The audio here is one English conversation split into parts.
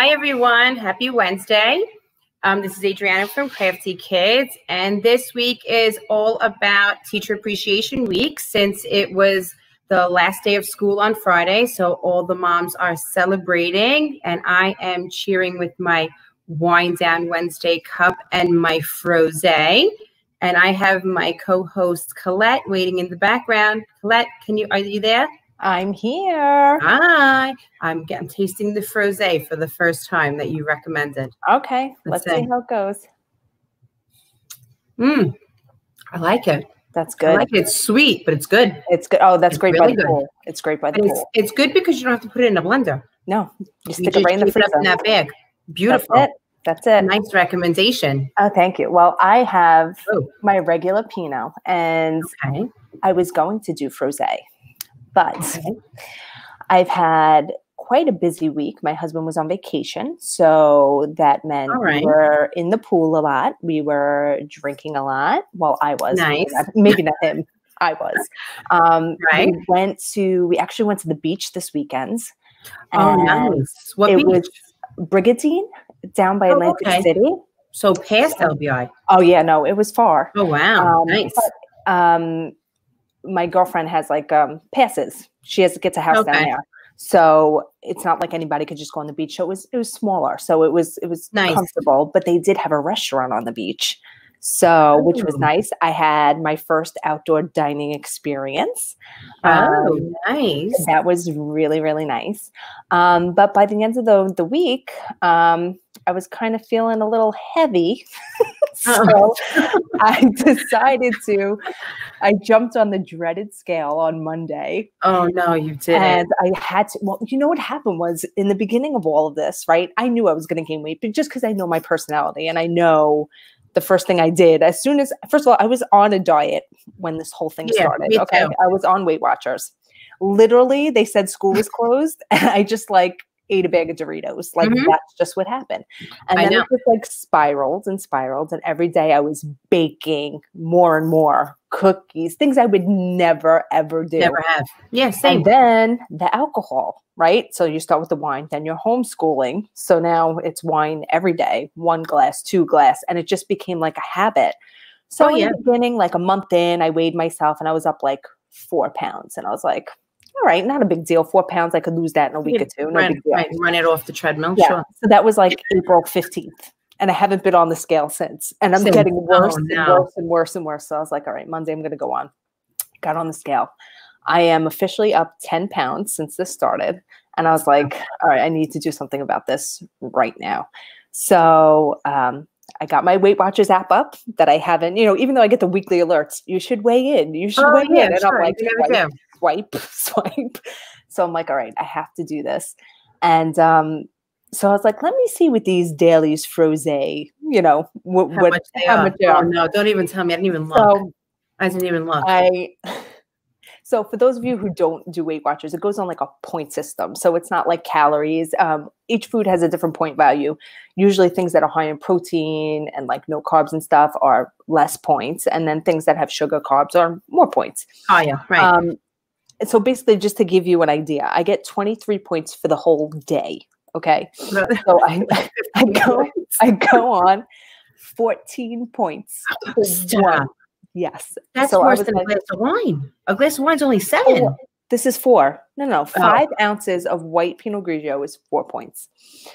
Hi, everyone. Happy Wednesday. Um, this is Adriana from Crafty Kids, and this week is all about Teacher Appreciation Week since it was the last day of school on Friday. So all the moms are celebrating, and I am cheering with my Wine Down Wednesday cup and my frosé. And I have my co-host Colette waiting in the background. Colette, can you are you there? I'm here. Hi. I'm getting tasting the frosé for the first time that you recommended. Okay, let's, let's see how it goes. Mmm. I like it. That's good. I like it. It's sweet, but it's good. It's good. Oh, that's it's great really by the good. pool. It's great by the pool. It's, it's, good because you don't have to put it in a blender. No, you stick you it right in the freezer. in that bag. Beautiful. That's it. That's it. Nice recommendation. Oh, thank you. Well, I have oh. my regular Pinot, and okay. I was going to do frosé, but okay. I've had quite a busy week. My husband was on vacation, so that meant right. we were in the pool a lot. We were drinking a lot. Well, I was. Nice. Maybe not, him. I was. Um, right. We went to. We actually went to the beach this weekend. Oh, nice. What it beach? was Brigantine down by oh, Atlantic okay. City. So past LBI. Oh yeah, no, it was far. Oh wow, um, nice. But, um, my girlfriend has like um passes. She has gets a house okay. down there, so it's not like anybody could just go on the beach. So it was it was smaller, so it was it was nice. comfortable. But they did have a restaurant on the beach, so which was oh. nice. I had my first outdoor dining experience. Oh, um, nice! That was really really nice. Um, but by the end of the the week, um, I was kind of feeling a little heavy. so I decided to, I jumped on the dreaded scale on Monday. Oh, no, you did. And I had to, well, you know what happened was in the beginning of all of this, right? I knew I was going to gain weight, but just because I know my personality and I know the first thing I did as soon as, first of all, I was on a diet when this whole thing yeah, started. Okay. Too. I was on Weight Watchers. Literally, they said school was closed. And I just like ate a bag of Doritos. Like mm-hmm. that's just what happened. And then it just like spiraled and spiraled. And every day I was baking more and more cookies, things I would never ever do. Never have. Yeah, same. And then the alcohol, right? So you start with the wine, then you're homeschooling. So now it's wine every day, one glass, two glass, and it just became like a habit. So oh, in the beginning, like a month in, I weighed myself and I was up like four pounds. And I was like, all right, not a big deal. Four pounds, I could lose that in a week yeah, or two. No run, big deal. Right, run it off the treadmill. Yeah. Sure. So that was like April 15th. And I haven't been on the scale since. And I'm getting worse oh, no. and worse and worse and worse. So I was like, all right, Monday, I'm going to go on. Got on the scale. I am officially up 10 pounds since this started. And I was like, all right, I need to do something about this right now. So um, I got my Weight Watchers app up that I haven't, you know, even though I get the weekly alerts, you should weigh in, you should oh, weigh yeah, in. And sure. I'm like, swipe, swipe. So I'm like, all right, I have to do this. And um, so I was like, let me see what these dailies froze, you know, what, how what, much they how are. Much they are. Oh, no, don't even tell me. I didn't even look. So I didn't even look. I so for those of you who don't do Weight Watchers, it goes on like a point system. So it's not like calories. Um, each food has a different point value. Usually things that are high in protein and like no carbs and stuff are less points. And then things that have sugar carbs are more points. Oh yeah, right. Um, so basically just to give you an idea, I get 23 points for the whole day. Okay. so I, I go I go on 14 points. Stop. Yes. That's so worse than like, a glass of wine. A glass of wine's only oh, seven. Oh, this is four. No, no, oh. five oh. ounces of white Pinot Grigio is four points.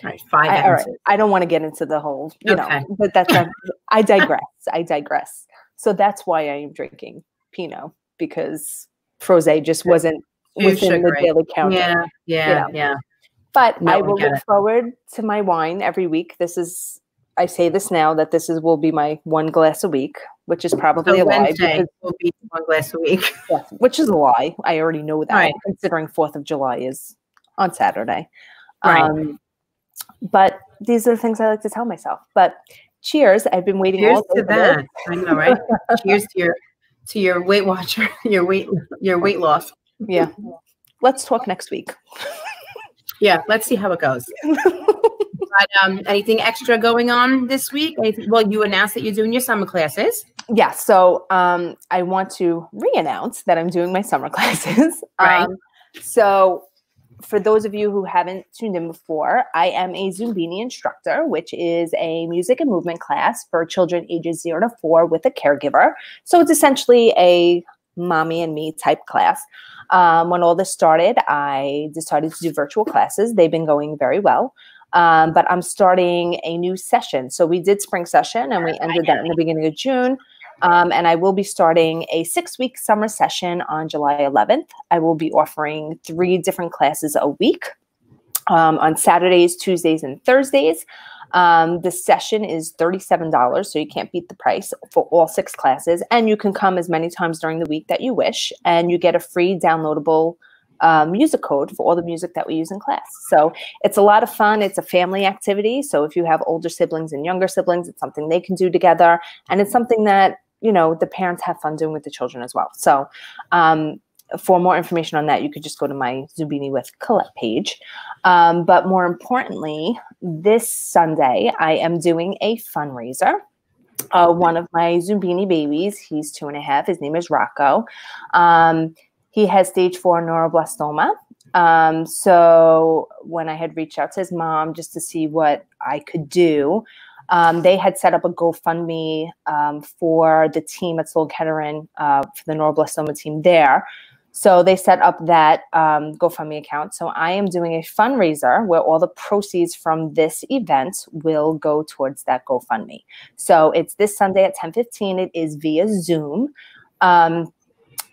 All right, five I, ounces. All right. I don't want to get into the whole, you okay. know, but that's um, a, I digress. I digress. So that's why I am drinking Pinot because Frosé just wasn't Too within sugary. the daily count. Yeah, yeah, you know. yeah. But no, I will look it. forward to my wine every week. This is I say this now that this is will be my one glass a week, which is probably so a Wednesday lie. will be one glass a week. Yes, which is a lie. I already know that. Right. Considering Fourth of July is on Saturday. Right. Um, but these are the things I like to tell myself. But cheers! I've been waiting. Cheers to that. I know, right? cheers to your to your Weight Watcher, your weight your weight loss. Yeah. Let's talk next week. yeah, let's see how it goes. But um, anything extra going on this week? well, you announced that you're doing your summer classes. Yeah. So um, I want to re-announce that I'm doing my summer classes. Right. Um, so for those of you who haven't tuned in before, I am a Zumbini instructor, which is a music and movement class for children ages zero to four with a caregiver. So it's essentially a mommy and me type class. Um, when all this started, I decided to do virtual classes. They've been going very well. Um, but I'm starting a new session. So we did spring session and we ended that in the beginning of June. Um, and I will be starting a six week summer session on July 11th. I will be offering three different classes a week um, on Saturdays, Tuesdays, and Thursdays. Um, the session is $37, so you can't beat the price for all six classes. And you can come as many times during the week that you wish, and you get a free downloadable um, music code for all the music that we use in class. So it's a lot of fun. It's a family activity. So if you have older siblings and younger siblings, it's something they can do together. And it's something that, you know, the parents have fun doing with the children as well. So um, for more information on that, you could just go to my Zumbini with Colette page. Um, but more importantly, this Sunday, I am doing a fundraiser. Uh, one of my Zumbini babies, he's two and a half. His name is Rocco. Um, he has stage four neuroblastoma. Um, so when I had reached out to his mom just to see what I could do, um, they had set up a GoFundMe um, for the team at Sloan Kettering uh, for the neuroblastoma team there. So they set up that um, GoFundMe account. So I am doing a fundraiser where all the proceeds from this event will go towards that GoFundMe. So it's this Sunday at 10:15. It is via Zoom. Um,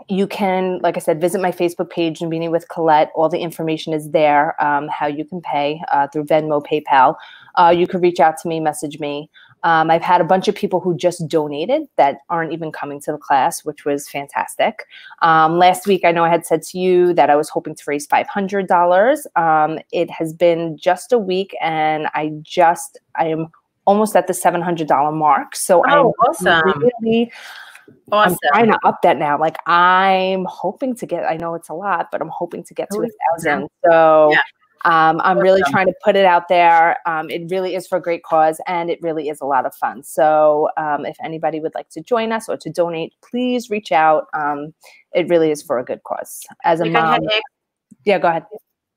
you can, like I said, visit my Facebook page, Zumbini with Colette. All the information is there, um, how you can pay uh, through Venmo, PayPal. Uh, you can reach out to me, message me. Um, I've had a bunch of people who just donated that aren't even coming to the class, which was fantastic. Um, last week, I know I had said to you that I was hoping to raise $500. Um, it has been just a week, and I just, I am almost at the $700 mark. So oh, I'm awesome. really Awesome. I'm trying to up that now. Like I'm hoping to get. I know it's a lot, but I'm hoping to get to a thousand. So yeah. um, I'm really trying to put it out there. Um, it really is for a great cause, and it really is a lot of fun. So um, if anybody would like to join us or to donate, please reach out. Um, it really is for a good cause. As a like mom, yeah, go ahead.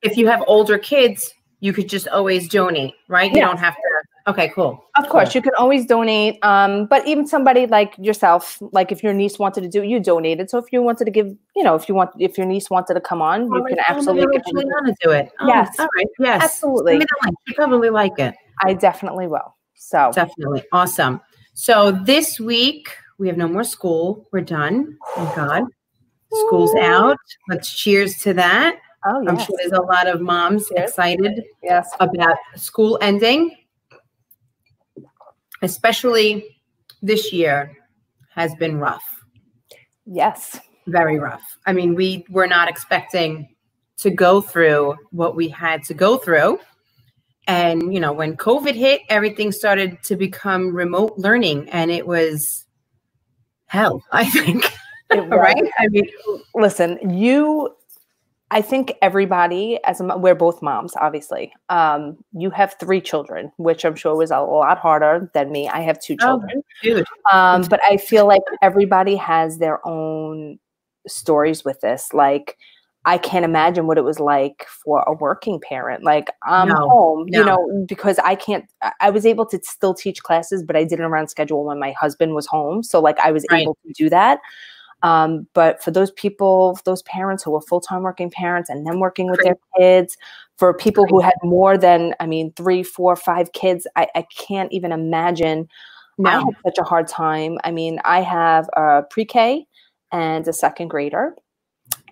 If you have older kids, you could just always donate, right? You don't have to Okay, cool. Of course, cool. you can always donate. Um, but even somebody like yourself, like if your niece wanted to do, you donated. So if you wanted to give, you know, if you want, if your niece wanted to come on, you can absolutely actually want to do it. Oh, yes, all right. Yes, absolutely. You probably like it. I definitely will. So definitely awesome. So this week we have no more school. We're done. Thank God. School's out. Let's cheers to that. Oh, yes. I'm sure there's a lot of moms excited yes. about school ending especially this year, has been rough. Yes. Very rough. I mean, we were not expecting to go through what we had to go through. And, you know, when COVID hit, everything started to become remote learning and it was hell, I think. right? I mean, listen, you I think everybody, as a, we're both moms, obviously. Um, you have three children, which I'm sure was a lot harder than me. I have two children, oh, um, but I feel like everybody has their own stories with this. Like, I can't imagine what it was like for a working parent. Like, I'm no, home, no. you know, because I can't. I was able to still teach classes, but I did it around schedule when my husband was home. So, like, I was right. able to do that. Um, but for those people, those parents who are full time working parents and then working with their kids, for people who had more than, I mean, three, four, five kids, I, I can't even imagine. No. I had such a hard time. I mean, I have a pre K and a second grader,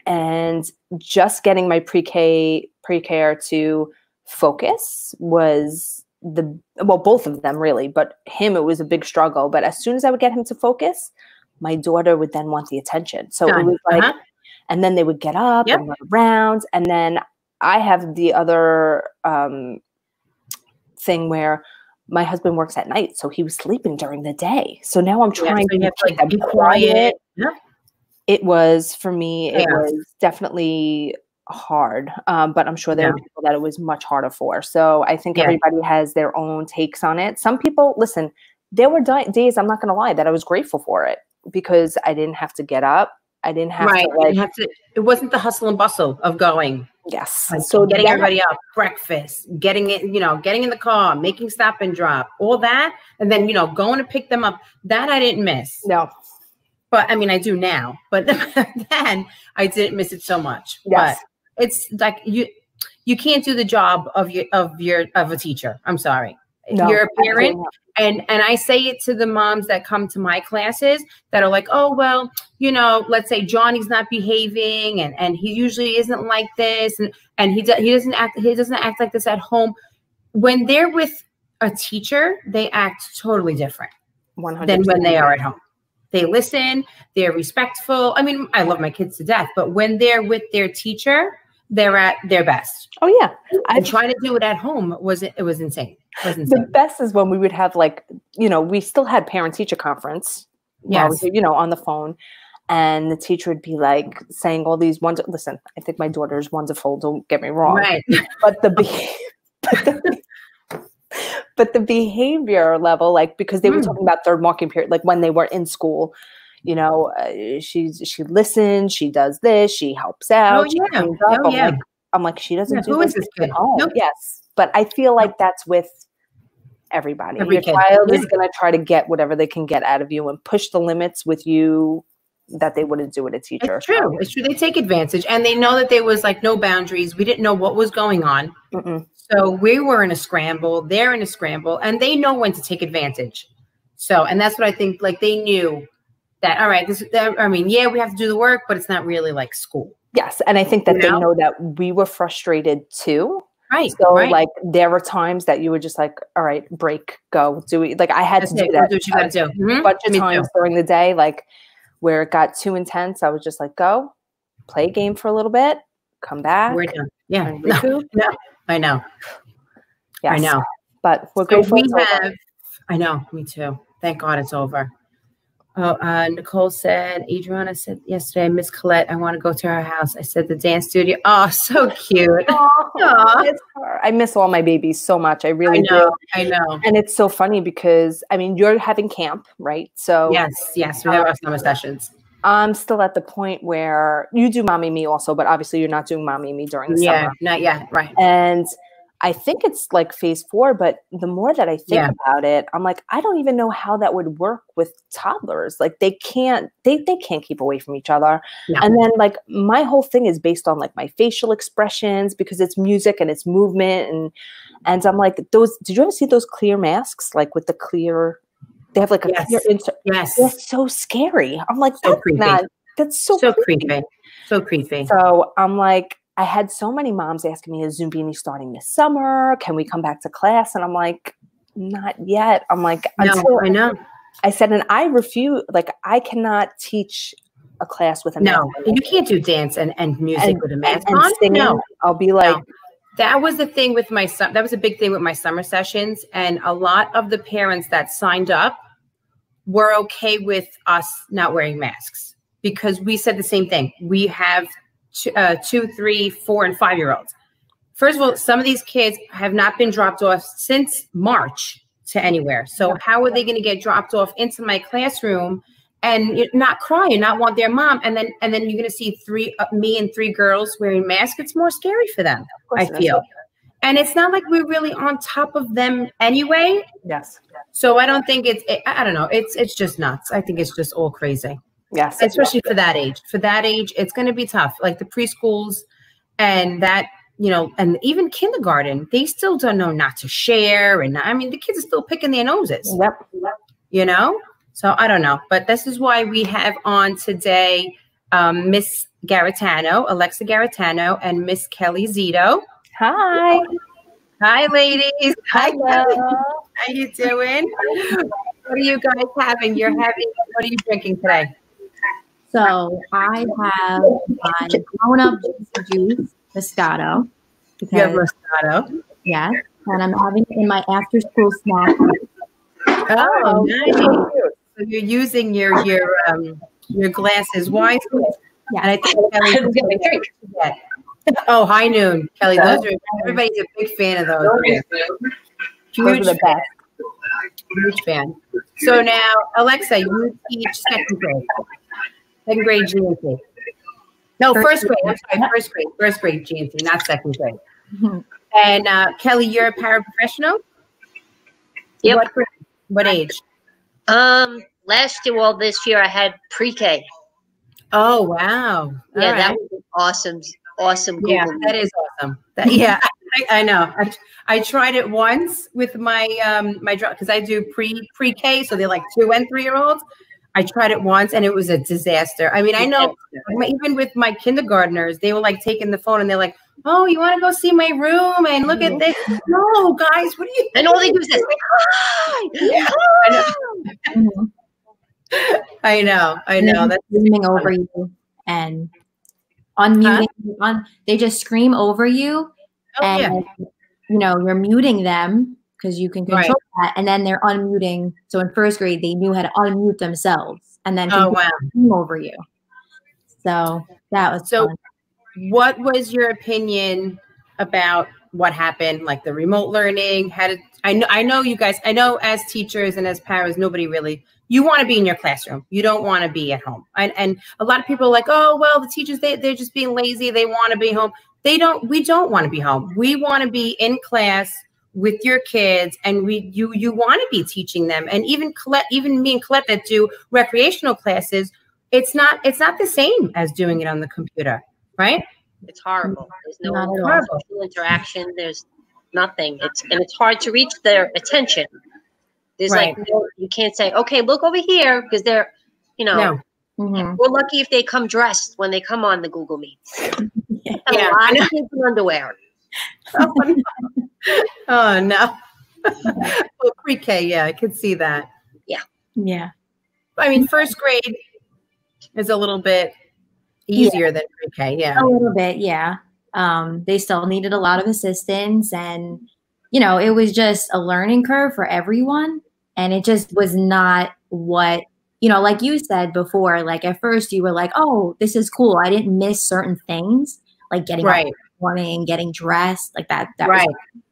and just getting my pre K pre care to focus was the well, both of them really, but him, it was a big struggle. But as soon as I would get him to focus, my daughter would then want the attention. So it was like, uh-huh. and then they would get up yep. and run around. And then I have the other um, thing where my husband works at night, so he was sleeping during the day. So now I'm trying yeah, so to, like, be quiet. Yeah. It was for me. It was definitely hard, um, but I'm sure there yeah. are people that it was much harder for. So I think everybody has their own takes on it. Some people listen. There were di- days I'm not going to lie that I was grateful for it because I didn't have to get up. I didn't have right. to like have to, it wasn't the hustle and bustle of going. Yes. Like so getting that, everybody up, breakfast, getting it, you know, getting in the car, making stop and drop, all that, and then you know, going to pick them up. That I didn't miss. No. But I mean, I do now. But then I didn't miss it so much. Yes. But it's like you you can't do the job of your of your of a teacher. I'm sorry. No, You're a parent, and and I say it to the moms that come to my classes that are like, oh well, you know, let's say Johnny's not behaving, and and he usually isn't like this, and and he do, he doesn't act he doesn't act like this at home. When they're with a teacher, they act totally different 100%. than when they are at home. They listen, they're respectful. I mean, I love my kids to death, but when they're with their teacher, they're at their best. Oh yeah, I trying to do it at home was it was insane. It was insane. The best is when we would have like you know we still had parent teacher conference. Yes, you know on the phone, and the teacher would be like saying all these ones. Listen, I think my daughter is wonderful. Don't get me wrong. Right, but the, but the but the behavior level, like because they were mm. talking about third marking period, like when they were in school, you know, uh, she's she listens, she does this, she helps out. Oh yeah, oh, I'm yeah. Like, I'm like, she doesn't yeah, do this, this at home. Nope. Yes, but I feel like that's with everybody. Every Your kid. child yeah. is going to try to get whatever they can get out of you and push the limits with you that they wouldn't do with a teacher. It's true. It's true. They take advantage, and they know that there was like no boundaries. We didn't know what was going on, Mm-mm. so we were in a scramble. They're in a scramble, and they know when to take advantage. So, and that's what I think. Like they knew that all right this i mean yeah we have to do the work but it's not really like school yes and i think that you they know? know that we were frustrated too right so right. like there were times that you were just like all right break go do it like i had That's to do that do what you gotta do mm-hmm. bunch of Me times too. during the day like where it got too intense i was just like go play a game for a little bit come back we're done yeah no, no, i know yes. i know but we're so we have i know me too thank god it's over Oh, uh, Nicole said, Adriana said yesterday, Miss Colette, I want to go to her house. I said, the dance studio. Oh, so cute. Oh, I miss all my babies so much. I really I know, do. I know. And it's so funny because, I mean, you're having camp, right? So, yes, yes, we have our summer sessions. I'm still at the point where you do mommy me also, but obviously you're not doing mommy me during the yeah, summer. not yet, right? And I think it's like phase four, but the more that I think yeah. about it, I'm like, I don't even know how that would work with toddlers. Like they can't, they they can't keep away from each other. No. And then like my whole thing is based on like my facial expressions because it's music and it's movement and and I'm like, those did you ever see those clear masks? Like with the clear they have like a yes. clear insert. Yes. That's so scary. I'm like, so that's creepy. Not, that's so, so creepy. creepy. So creepy. So I'm like, I had so many moms asking me, is Zumbini starting this summer? Can we come back to class? And I'm like, not yet. I'm like, no, I know. I said, and I refuse, like, I cannot teach a class with a mask no, you can't do dance and, and music and, with a mask and, on. Singing, no, I'll be like, no. that was the thing with my son. That was a big thing with my summer sessions. And a lot of the parents that signed up were okay with us not wearing masks because we said the same thing. We have uh, two, three, four, and five year olds. First of all, some of these kids have not been dropped off since March to anywhere. So how are they going to get dropped off into my classroom and not cry and not want their mom? And then and then you're going to see three uh, me and three girls wearing masks. It's more scary for them. I feel. And it's not like we're really on top of them anyway. Yes. So I don't think it's. It, I don't know. It's it's just nuts. I think it's just all crazy. Yes. Especially for that age. For that age, it's going to be tough. Like the preschools and that, you know, and even kindergarten, they still don't know not to share. And I mean, the kids are still picking their noses. Yep. You know? So I don't know. But this is why we have on today um, Miss Garitano, Alexa Garitano, and Miss Kelly Zito. Hi. Hi, ladies. Hi, How are you doing? What are you guys having? You're having, what are you drinking today? So I have my grown-up juice, Moscato. You have Moscato? Yes. And I'm having it in my after-school snack. Oh, nice. So you're using your your um your glasses wisely. Yeah. And I think Kelly's gonna drink. Oh, high noon, Kelly. Those are everybody's a big fan of those. Huge the best. Huge fan. So now, Alexa, you teach second grade. Second grade G&T. No, first, grade. I'm sorry, first grade. First grade, G&T, not second grade. Mm-hmm. And uh, Kelly, you're a paraprofessional. Yep. What, what age? Um, last year, well, this year I had pre-K. Oh wow! All yeah, right. that was awesome, awesome. Google yeah, that is awesome. That, yeah, I, I, know. I, I tried it once with my um my because I do pre pre K, so they're like two and three year olds. I tried it once and it was a disaster. I mean, I know even with my kindergartners, they were like taking the phone and they're like, "Oh, you want to go see my room and look at this?" No, guys, what are you? And all they do is this. Hi, yeah, I know. I know. I know. That's screaming over you and unmuting. Huh? On, they just scream over you, oh, and yeah. you know you're muting them because you can control right. that, and then they're unmuting. So in first grade, they knew how to unmute themselves, and then oh wow, over you. So that was so. Fun. What was your opinion about what happened, like the remote learning? How did I know? I know you guys. I know as teachers and as parents, nobody really you want to be in your classroom. You don't want to be at home. And, and a lot of people are like, oh, well, the teachers, they, they're just being lazy. They want to be home. They don't, we don't want to be home. We want to be in class with your kids and we you you want to be teaching them and even Colette even me and Colette that do recreational classes it's not it's not the same as doing it on the computer right it's horrible there's no horrible. interaction there's nothing it's and it's hard to reach their attention there's right. like no, you can't say, okay, look over here because they're, you know, no. mm-hmm. we're lucky if they come dressed when they come on the Google Meets. yeah, yeah. a lot of kids in underwear. oh, no. well, pre-K, yeah, I could see that. Yeah. Yeah. I mean, first grade is a little bit easier yeah. than pre-K. Yeah. A little bit, yeah. Um, they still needed a lot of assistance and you know, it was just a learning curve for everyone and it just was not what you know like you said before like at first you were like oh this is cool i didn't miss certain things like getting right. up morning getting dressed like that that right was,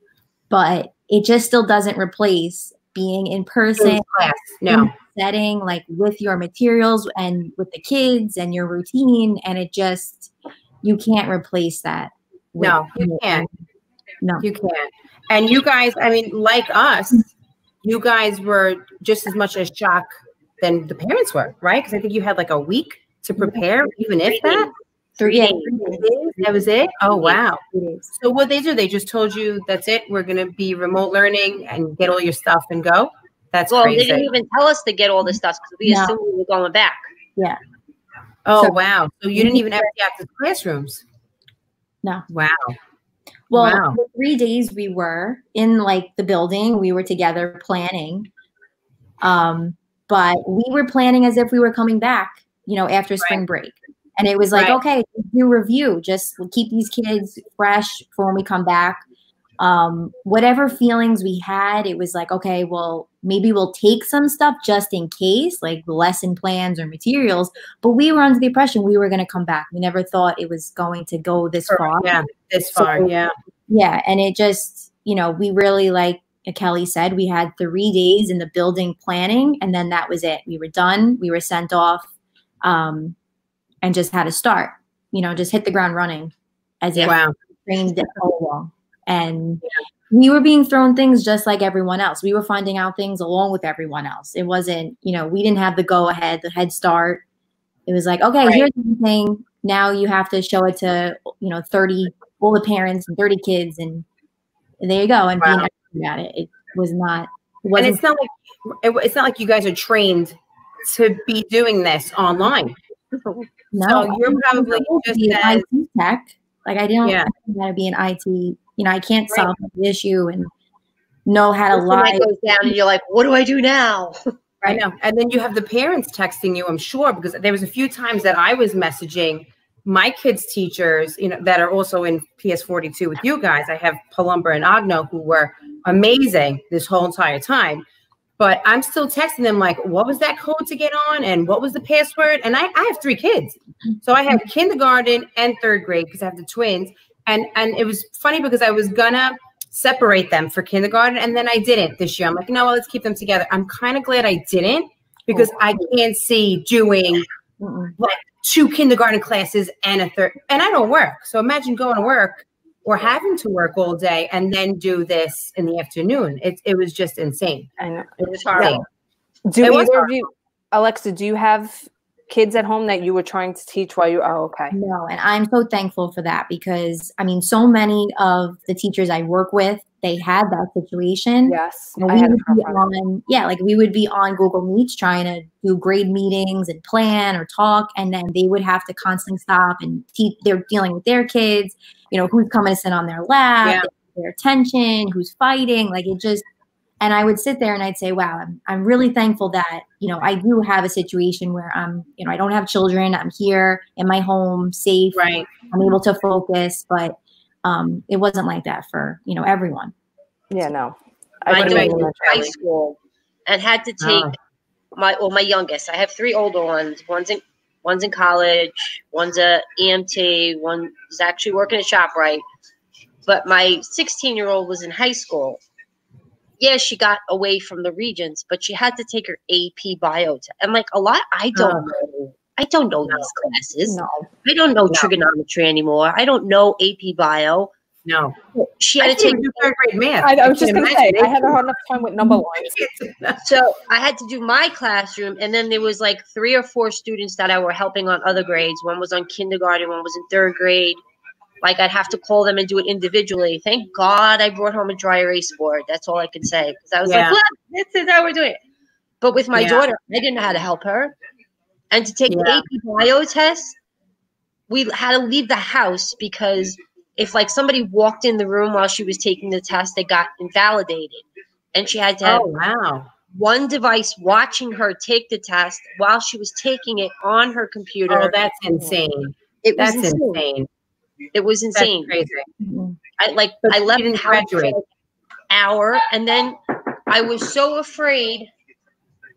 but it just still doesn't replace being in person in class. no setting like with your materials and with the kids and your routine and it just you can't replace that no you can't no you can't and you guys i mean like us you guys were just as much a shock than the parents were, right? Because I think you had like a week to prepare, even if that. Three days. That was it. Oh wow! So what they do? They just told you that's it. We're gonna be remote learning and get all your stuff and go. That's well, crazy. they didn't even tell us to get all the stuff because we no. assumed we were going back. Yeah. Oh so, wow! So you didn't even have to access classrooms. No. Wow. Well, wow. three days we were in like the building, we were together planning. Um, but we were planning as if we were coming back, you know, after spring right. break. And it was like, right. okay, do review, just keep these kids fresh for when we come back um, whatever feelings we had, it was like, okay, well, maybe we'll take some stuff just in case, like lesson plans or materials. But we were under the impression we were going to come back. We never thought it was going to go this far. Yeah, this far. Yeah. Yeah. And it just, you know, we really, like Kelly said, we had three days in the building planning, and then that was it. We were done. We were sent off um, and just had to start, you know, just hit the ground running as if wow. trained it all along and we were being thrown things just like everyone else. We were finding out things along with everyone else. It wasn't, you know, we didn't have the go ahead, the head start. It was like, okay, right. here's the thing. Now you have to show it to, you know, 30, all the parents and 30 kids. And, there you go. And wow. being about it, it was not, it and it's not like, it, it's not like you guys are trained to be doing this online. No, so you're probably just as, IT tech. Like I didn't, yeah. I got to be an IT you know, I can't right. solve the issue and know how to lie. goes down and you're like, what do I do now? Right. I know. And then you have the parents texting you, I'm sure, because there was a few times that I was messaging my kids' teachers, you know, that are also in PS42 with you guys. I have Palumba and Agno who were amazing this whole entire time. But I'm still texting them like, what was that code to get on? And what was the password? And I, I have three kids. So I have kindergarten and third grade because I have the twins and and it was funny because I was gonna separate them for kindergarten and then I didn't this year. I'm like, no, well, let's keep them together. I'm kind of glad I didn't because. I can't see doing like two kindergarten classes and a third, and I don't work. So imagine going to work or having to work all day and then do this in the afternoon. It, it was just insane. I know. It was hard. Do it either of you, Alexa, do you have kids at home that you were trying to teach while you oh okay no and i'm so thankful for that because i mean so many of the teachers i work with they had that situation yes and we would be on yeah like we would be on google meets trying to do grade meetings and plan or talk and then they would have to constantly stop and teach they're dealing with their kids you know who's coming to sit on their lap yeah. their attention who's fighting like it just and I would sit there and I'd say, wow, I'm, I'm really thankful that, you know, I do have a situation where I'm, you know, I don't have children. I'm here in my home, safe. Right. I'm able to focus, but um, it wasn't like that for, you know, everyone. Yeah, no. I went to high school and had to take oh. my, well, my youngest, I have three older ones. One's in, one's in college. One's a EMT. One's actually working at ShopRite. But my 16 year old was in high school yeah, she got away from the regents, but she had to take her AP bio. T- and like a lot, I don't know. I don't know no, these classes. No. I don't know no. trigonometry anymore. I don't know AP bio. No. She had I to take third grade math. I, I was just going to say, I had a hard enough time with number lines. so I had to do my classroom, and then there was like three or four students that I were helping on other grades. One was on kindergarten, one was in third grade. Like I'd have to call them and do it individually. Thank God I brought home a dry erase board. That's all I could say because I was yeah. like, "Look, this is how we're doing it." But with my yeah. daughter, I didn't know how to help her. And to take yeah. the AP bio test, we had to leave the house because if like somebody walked in the room while she was taking the test, they got invalidated, and she had to have oh, wow. one device watching her take the test while she was taking it on her computer. Oh, that's insane. It was insane. insane. It was insane. That's crazy. I like but I left the house for an hour and then I was so afraid.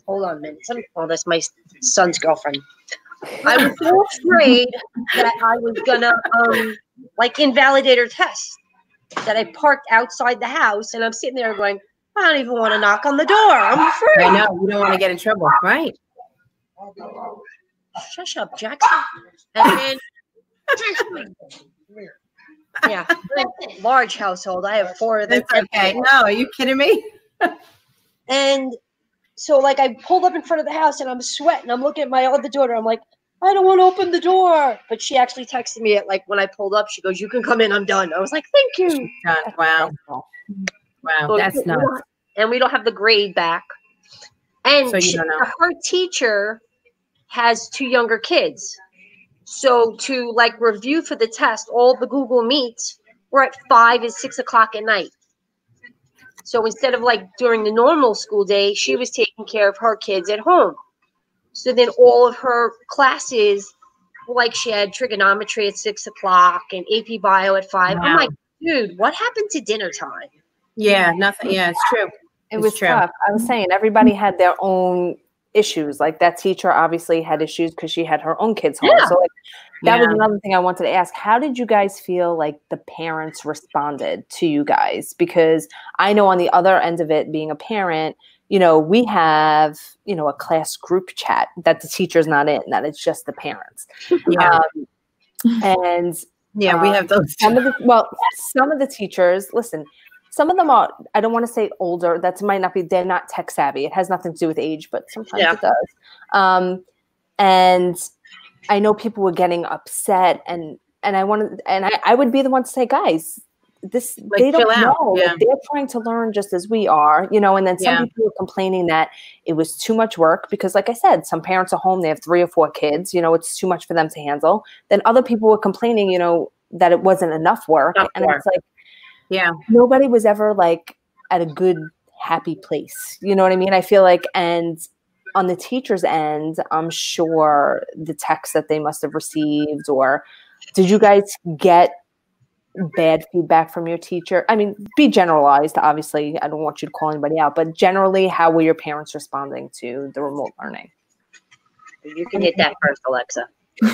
Hold on a minute. Oh, that's my son's girlfriend. I was so afraid that I was gonna um like invalidate her test. That I parked outside the house and I'm sitting there going, I don't even want to knock on the door. I'm afraid. I know you don't want to get in trouble, right? Shush up, Jackson. And then yeah, large household. I have four of them. That's okay. No, are you kidding me? and so, like, I pulled up in front of the house and I'm sweating. I'm looking at my other daughter. I'm like, I don't want to open the door. But she actually texted me at like when I pulled up. She goes, "You can come in. I'm done." I was like, "Thank you." Wow, wow, so that's nuts. And we don't have the grade back. And so she, her teacher has two younger kids. So to like review for the test, all the Google Meets were at five and six o'clock at night. So instead of like during the normal school day, she was taking care of her kids at home. So then all of her classes, like she had trigonometry at six o'clock and AP bio at five. Wow. I'm like, dude, what happened to dinner time? Yeah, nothing. Yeah, it's true. It it's was true. tough. I was saying everybody had their own issues. Like that teacher obviously had issues because she had her own kids home. Yeah. So like that yeah. was another thing I wanted to ask. How did you guys feel like the parents responded to you guys? Because I know on the other end of it, being a parent, you know, we have, you know, a class group chat that the teacher's not in, that it's just the parents. Yeah. Um, and yeah, um, we have those. Some of the, well, some of the teachers, listen, some of them are i don't want to say older that might not be they're not tech savvy it has nothing to do with age but sometimes yeah. it does um, and i know people were getting upset and and i wanted and I, I would be the one to say guys this like, they don't know yeah. like, they're trying to learn just as we are you know and then some yeah. people were complaining that it was too much work because like i said some parents are home they have three or four kids you know it's too much for them to handle then other people were complaining you know that it wasn't enough work enough and it's like yeah. Nobody was ever like at a good, happy place. You know what I mean? I feel like, and on the teacher's end, I'm sure the text that they must have received, or did you guys get bad feedback from your teacher? I mean, be generalized. Obviously, I don't want you to call anybody out, but generally, how were your parents responding to the remote learning? You can hit that first, Alexa.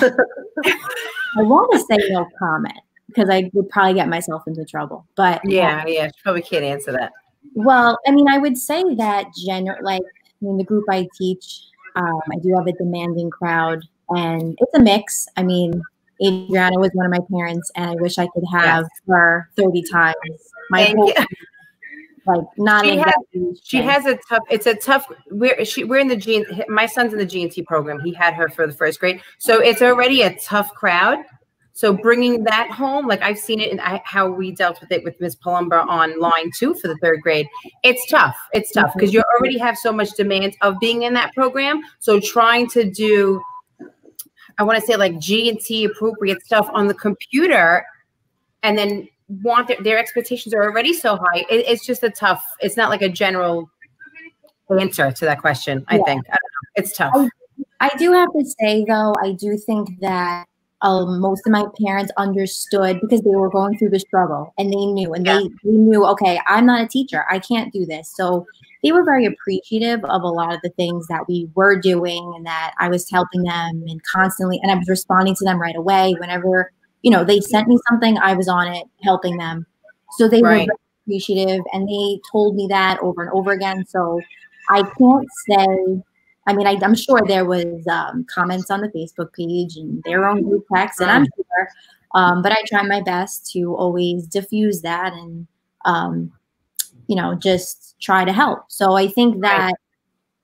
I want to say no comment because I would probably get myself into trouble. But yeah, yeah, she probably can't answer that. Well, I mean, I would say that general, like I mean, the group I teach, um, I do have a demanding crowd and it's a mix. I mean, Adriana was one of my parents, and I wish I could have yes. her 30 times. My Thank whole, like not she has, she has a tough it's a tough we're she we're in the gene my son's in the G&T program he had her for the first grade so it's already a tough crowd so bringing that home like i've seen it in I, how we dealt with it with miss palumba on line two for the third grade it's tough it's tough because you already have so much demand of being in that program so trying to do i want to say like G&T appropriate stuff on the computer and then want their, their expectations are already so high. It, it's just a tough. It's not like a general answer to that question. I yeah. think I it's tough. I, I, do have to say though, I do think that um, most of my parents understood because they were going through the struggle and they knew and yeah. they, they knew okay i'm not a teacher i can't do this so they were very appreciative of a lot of the things that we were doing and that i was helping them and constantly and i was responding to them right away whenever you know, they sent me something, I was on it helping them. So they right. were appreciative and they told me that over and over again. So I can't say, I mean, I, am sure there was um, comments on the Facebook page and their own group text, and I'm sure. Um, but I try my best to always diffuse that and, um, you know, just try to help. So I think that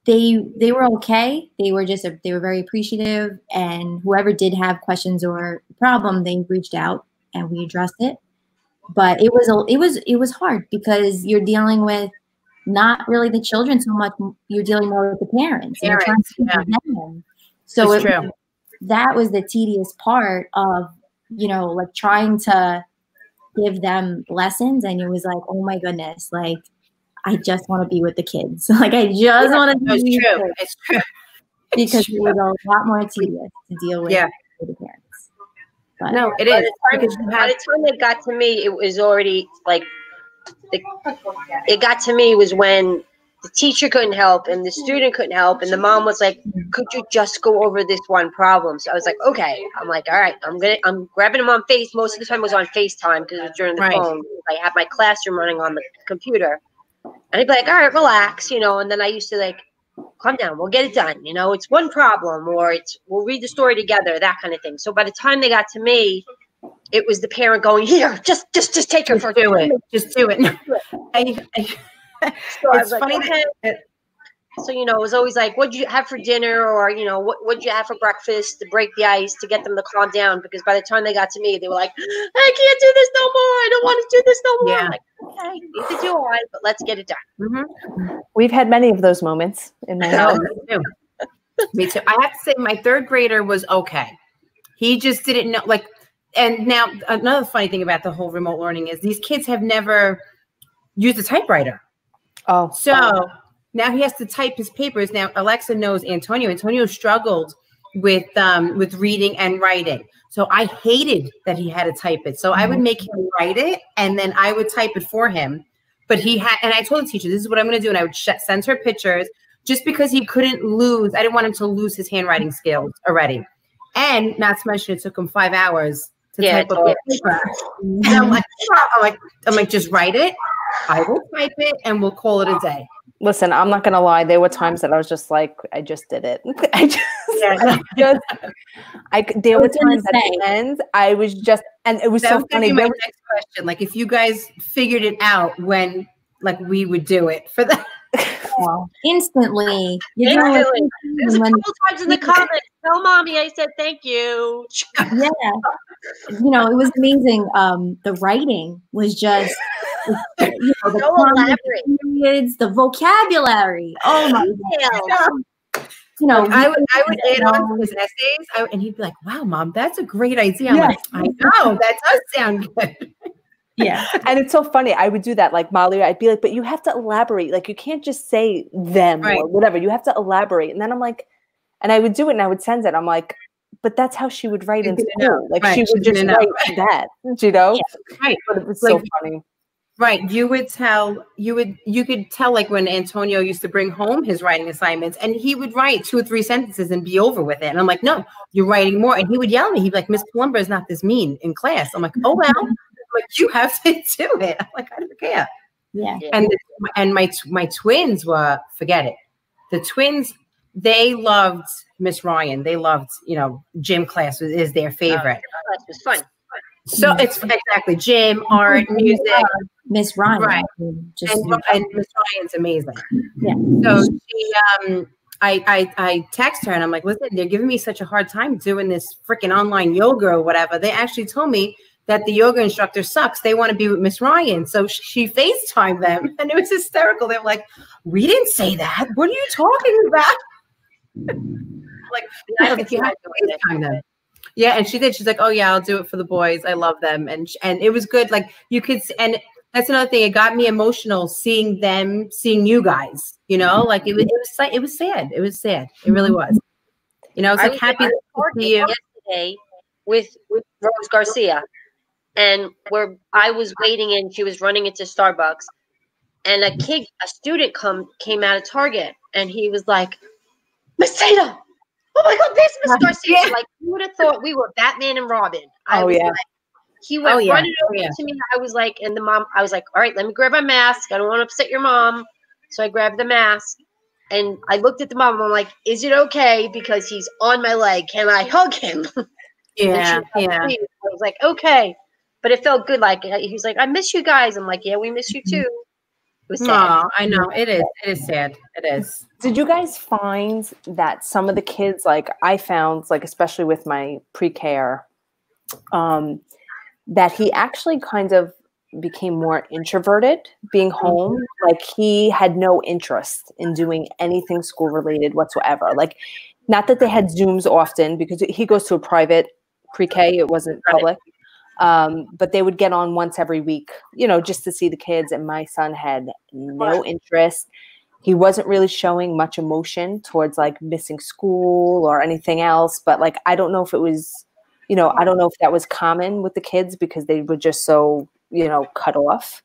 they they were okay. They were just a, they were very appreciative, and whoever did have questions or problem, they reached out and we addressed it. But it was a, it was it was hard because you're dealing with not really the children so much. You're dealing more with the parents. Parents, yeah. So it, that was the tedious part of you know like trying to give them lessons, and it was like, oh my goodness, like I just want to be with the kids. like I just yeah, want to be true. It's true. because it's true. it was a lot more tedious to deal with yeah. the parents. But, no, it is. By the, time, by the time it got to me, it was already like the, it got to me was when the teacher couldn't help and the student couldn't help and the mom was like could you just go over this one problem so i was like okay i'm like all right i'm gonna i'm grabbing him on face most of the time was on facetime because it was during the right. phone i have my classroom running on the computer and I'd be like, all right, relax, you know. And then I used to like, calm down, we'll get it done. You know, it's one problem, or it's we'll read the story together, that kind of thing. So by the time they got to me, it was the parent going, here, just just just take her just for do it. Just do it. I, I, so it's funny so, you know, it was always like, what'd you have for dinner? Or, you know, what, what'd you have for breakfast to break the ice to get them to calm down? Because by the time they got to me, they were like, I can't do this no more. I don't want to do this no more. Yeah. like, okay, you need to do all right, but let's get it done. Mm-hmm. We've had many of those moments in my life Oh, me too. I have to say, my third grader was okay. He just didn't know, like, and now another funny thing about the whole remote learning is these kids have never used a typewriter. Oh, so now he has to type his papers. Now Alexa knows Antonio. Antonio struggled with um, with reading and writing. So I hated that he had to type it. So I would make him write it and then I would type it for him. But he had, and I told the teacher, this is what I'm going to do. And I would send her pictures just because he couldn't lose. I didn't want him to lose his handwriting skills already. And not to mention, it took him five hours to yeah, type up paper. And I'm like, I'm like, I'm like, just write it. I will type it and we'll call it a day. Listen, I'm not gonna lie. There were times that I was just like, I just did it. I just, yeah. I just, I there were times at the end. I was just, and it was that so was funny. My next question, like, if you guys figured it out when, like, we would do it for that. Instantly. You know, There's a couple times in the comments. Tell mommy I said thank you. Yeah. You know, it was amazing. Um, the writing was just you know, the so periods, the vocabulary. Oh my god. You know, I would I would add on to his essays, I, and he'd be like, "Wow, mom, that's a great idea." I'm like, "I know that does sound good." Yeah and it's so funny i would do that like molly i'd be like but you have to elaborate like you can't just say them right. or whatever you have to elaborate and then i'm like and i would do it and i would send it i'm like but that's how she would write in school like right. she would she just write that you know yeah. right but it was like, so funny Right. You would tell, you would, you could tell like when Antonio used to bring home his writing assignments and he would write two or three sentences and be over with it. And I'm like, no, you're writing more. And he would yell at me. He'd be like, Miss Palumba is not this mean in class. I'm like, oh, well, like, you have to do it. I'm like, I don't care. Yeah. And, and my, my twins were, forget it. The twins, they loved Miss Ryan. They loved, you know, gym class was, is their favorite. Oh, class was fun. So it's exactly gym, art, music. Miss Ryan, right? Just and, and Miss Ryan's amazing. Yeah. So she, um, I, I, I text her and I'm like, listen, they're giving me such a hard time doing this freaking online yoga or whatever. They actually told me that the yoga instructor sucks. They want to be with Miss Ryan. So she FaceTimed them and it was hysterical. They were like, we didn't say that. What are you talking about? like, I don't think you have to FaceTime them. Yeah, and she did. She's like, "Oh yeah, I'll do it for the boys. I love them." And and it was good. Like you could, and that's another thing. It got me emotional seeing them, seeing you guys. You know, mm-hmm. like it was, it was, it was sad. It was sad. It really mm-hmm. was. You know, I was like I happy to see you yesterday with with Rose Garcia, and where I was waiting in, she was running into Starbucks, and a kid, a student, come came out of Target, and he was like, "Miss oh my god, this Miss Garcia. Yeah. Like you would have thought we were Batman and Robin. I oh, yeah. Like, he oh, went oh, yeah. running oh, over oh, yeah. to me. I was like, and the mom, I was like, all right, let me grab my mask. I don't want to upset your mom. So I grabbed the mask and I looked at the mom. I'm like, is it okay? Because he's on my leg. Can I hug him? Yeah. yeah. I was like, okay. But it felt good. Like he was like, I miss you guys. I'm like, yeah, we miss you mm-hmm. too. It was sad. No, I know it is. It is sad. It is. Did you guys find that some of the kids, like I found, like especially with my pre-Ker, um, that he actually kind of became more introverted being mm-hmm. home. Like he had no interest in doing anything school related whatsoever. Like, not that they had Zooms often because he goes to a private pre-K. It wasn't public. Um, but they would get on once every week, you know, just to see the kids. And my son had no interest. He wasn't really showing much emotion towards like missing school or anything else. But like, I don't know if it was, you know, I don't know if that was common with the kids because they were just so, you know, cut off.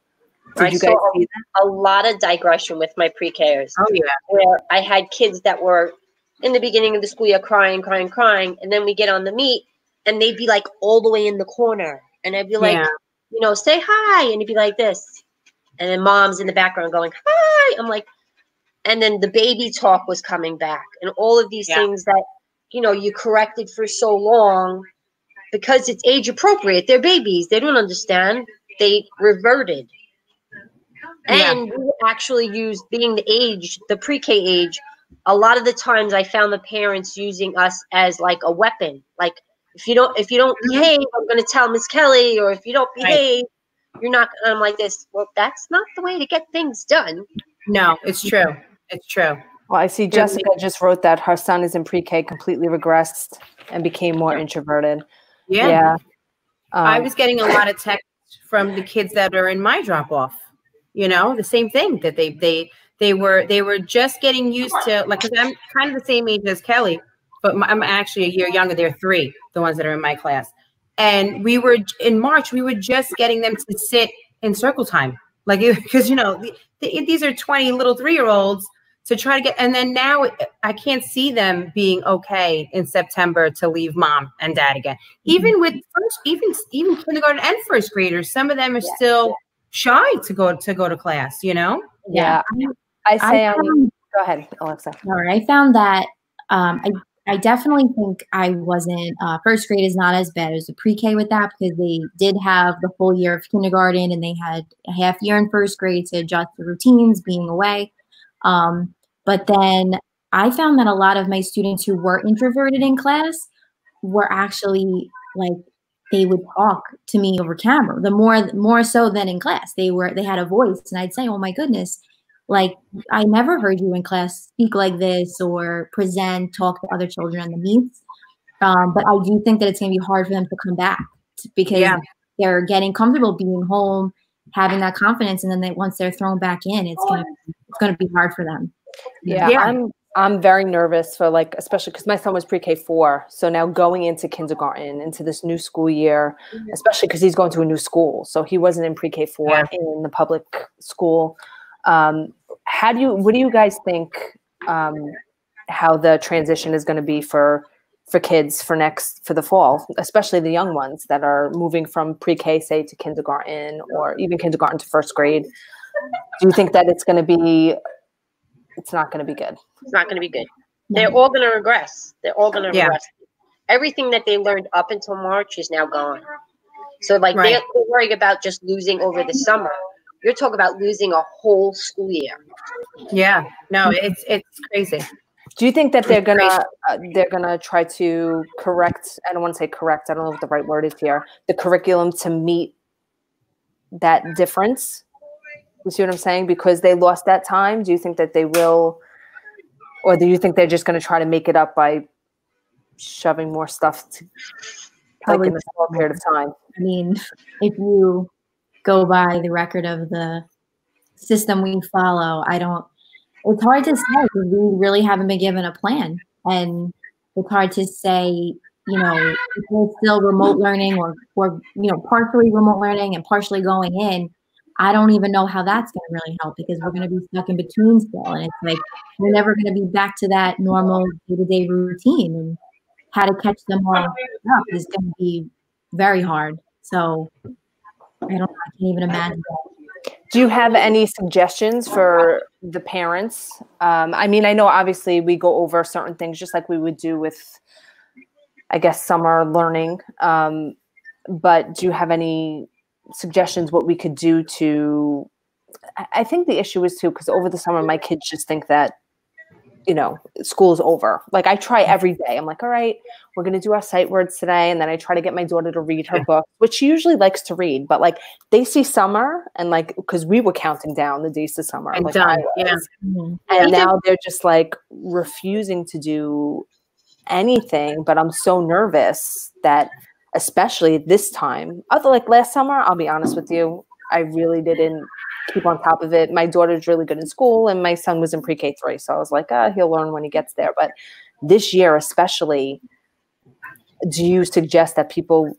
Did I you guys see that? A lot of digression with my pre-Kers. Oh yeah. Where I had kids that were in the beginning of the school year crying, crying, crying, and then we get on the meet and they'd be like all the way in the corner, and I'd be like, yeah. you know, say hi, and he'd be like this, and then mom's in the background going hi. I'm like, and then the baby talk was coming back, and all of these yeah. things that you know you corrected for so long because it's age appropriate. They're babies; they don't understand. They reverted. Yeah. And we actually used being the age, the pre-K age, a lot of the times I found the parents using us as like a weapon. Like if you don't if you don't mm-hmm. behave, I'm going to tell Miss Kelly, or if you don't behave, right. you're not. I'm like this. Well, that's not the way to get things done. No, it's true. It's true. Well, I see Jessica just wrote that her son is in pre-K, completely regressed and became more introverted. Yeah. Yeah. Um, I was getting a lot of text from the kids that are in my drop off. You know, the same thing that they they they were they were just getting used to like because I'm kind of the same age as Kelly but I'm actually a year younger. They're three, the ones that are in my class. And we were in March, we were just getting them to sit in circle time. Like, because, you know, the, the, these are 20 little three year olds to try to get, and then now I can't see them being okay in September to leave mom and dad again. Even with first, even, even kindergarten and first graders, some of them are yeah. still shy to go to go to class, you know? Yeah. I say, I found, go ahead, Alexa. All right. I found that um, I I definitely think I wasn't. Uh, first grade is not as bad as the pre-K with that because they did have the full year of kindergarten and they had a half year in first grade to adjust the routines, being away. Um, but then I found that a lot of my students who were introverted in class were actually like they would talk to me over camera. The more more so than in class, they were they had a voice, and I'd say, "Oh my goodness." Like i never heard you in class speak like this or present talk to other children on the meets um, but i do think that it's going to be hard for them to come back because yeah. they're getting comfortable being home having that confidence and then they, once they're thrown back in it's going to it's going to be hard for them yeah, yeah. i'm i'm very nervous for like especially because my son was pre-k 4 so now going into kindergarten into this new school year mm-hmm. especially because he's going to a new school so he wasn't in pre-k 4 yeah. in the public school um, how do you what do you guys think um, how the transition is going to be for for kids for next for the fall especially the young ones that are moving from pre-k say to kindergarten or even kindergarten to first grade do you think that it's going to be it's not going to be good it's not going to be good They're all going to regress. They're all going to yeah. regress. Everything that they learned up until March is now gone. So, like, right. they're worried about just losing over the summer. You're talking about losing a whole school year. Yeah, no, it's it's crazy. Do you think that they're gonna uh, they're gonna try to correct? I don't want to say correct. I don't know what the right word is here. The curriculum to meet that difference. You see what I'm saying? Because they lost that time. Do you think that they will, or do you think they're just going to try to make it up by shoving more stuff to, like in a small period of time? I mean, if you go by the record of the system we follow, I don't. It's hard to say we really haven't been given a plan, and it's hard to say. You know, still remote learning or or you know partially remote learning and partially going in. I don't even know how that's going to really help because we're going to be stuck in between still, and it's like we're never going to be back to that normal day to day routine. And how to catch them all up is going to be very hard. So I don't. know, I can't even imagine. Do you have any suggestions for the parents? Um, I mean, I know obviously we go over certain things just like we would do with, I guess, summer learning. Um, but do you have any suggestions what we could do to? I think the issue is too because over the summer my kids just think that you know, school's over. Like I try every day. I'm like, all right, we're gonna do our sight words today, and then I try to get my daughter to read her book, which she usually likes to read. But like they see summer, and like because we were counting down the days to summer, and like done, yeah. Mm-hmm. And now they're just like refusing to do anything. But I'm so nervous that, especially this time, other like last summer, I'll be honest with you, I really didn't keep on top of it. My daughter's really good in school, and my son was in pre K three, so I was like, ah, he'll learn when he gets there. But this year, especially, do you suggest that people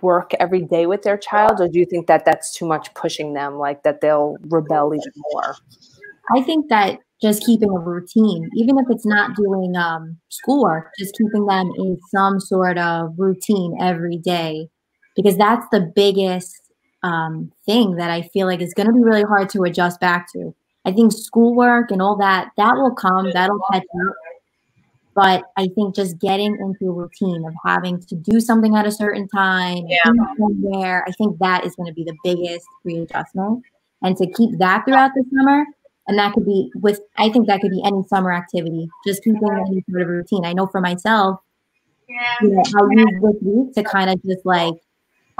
work every day with their child, or do you think that that's too much pushing them, like that they'll rebel even more? I think that just keeping a routine, even if it's not doing um, schoolwork, just keeping them in some sort of routine every day, because that's the biggest um, thing that I feel like is going to be really hard to adjust back to. I think schoolwork and all that, that will come, that'll catch up. But I think just getting into a routine of having to do something at a certain time, yeah. somewhere, I think that is going to be the biggest readjustment. And to keep that throughout the summer, and that could be with, I think that could be any summer activity, just keeping any sort of routine. I know for myself, yeah. you know, I'll use this week to kind of just like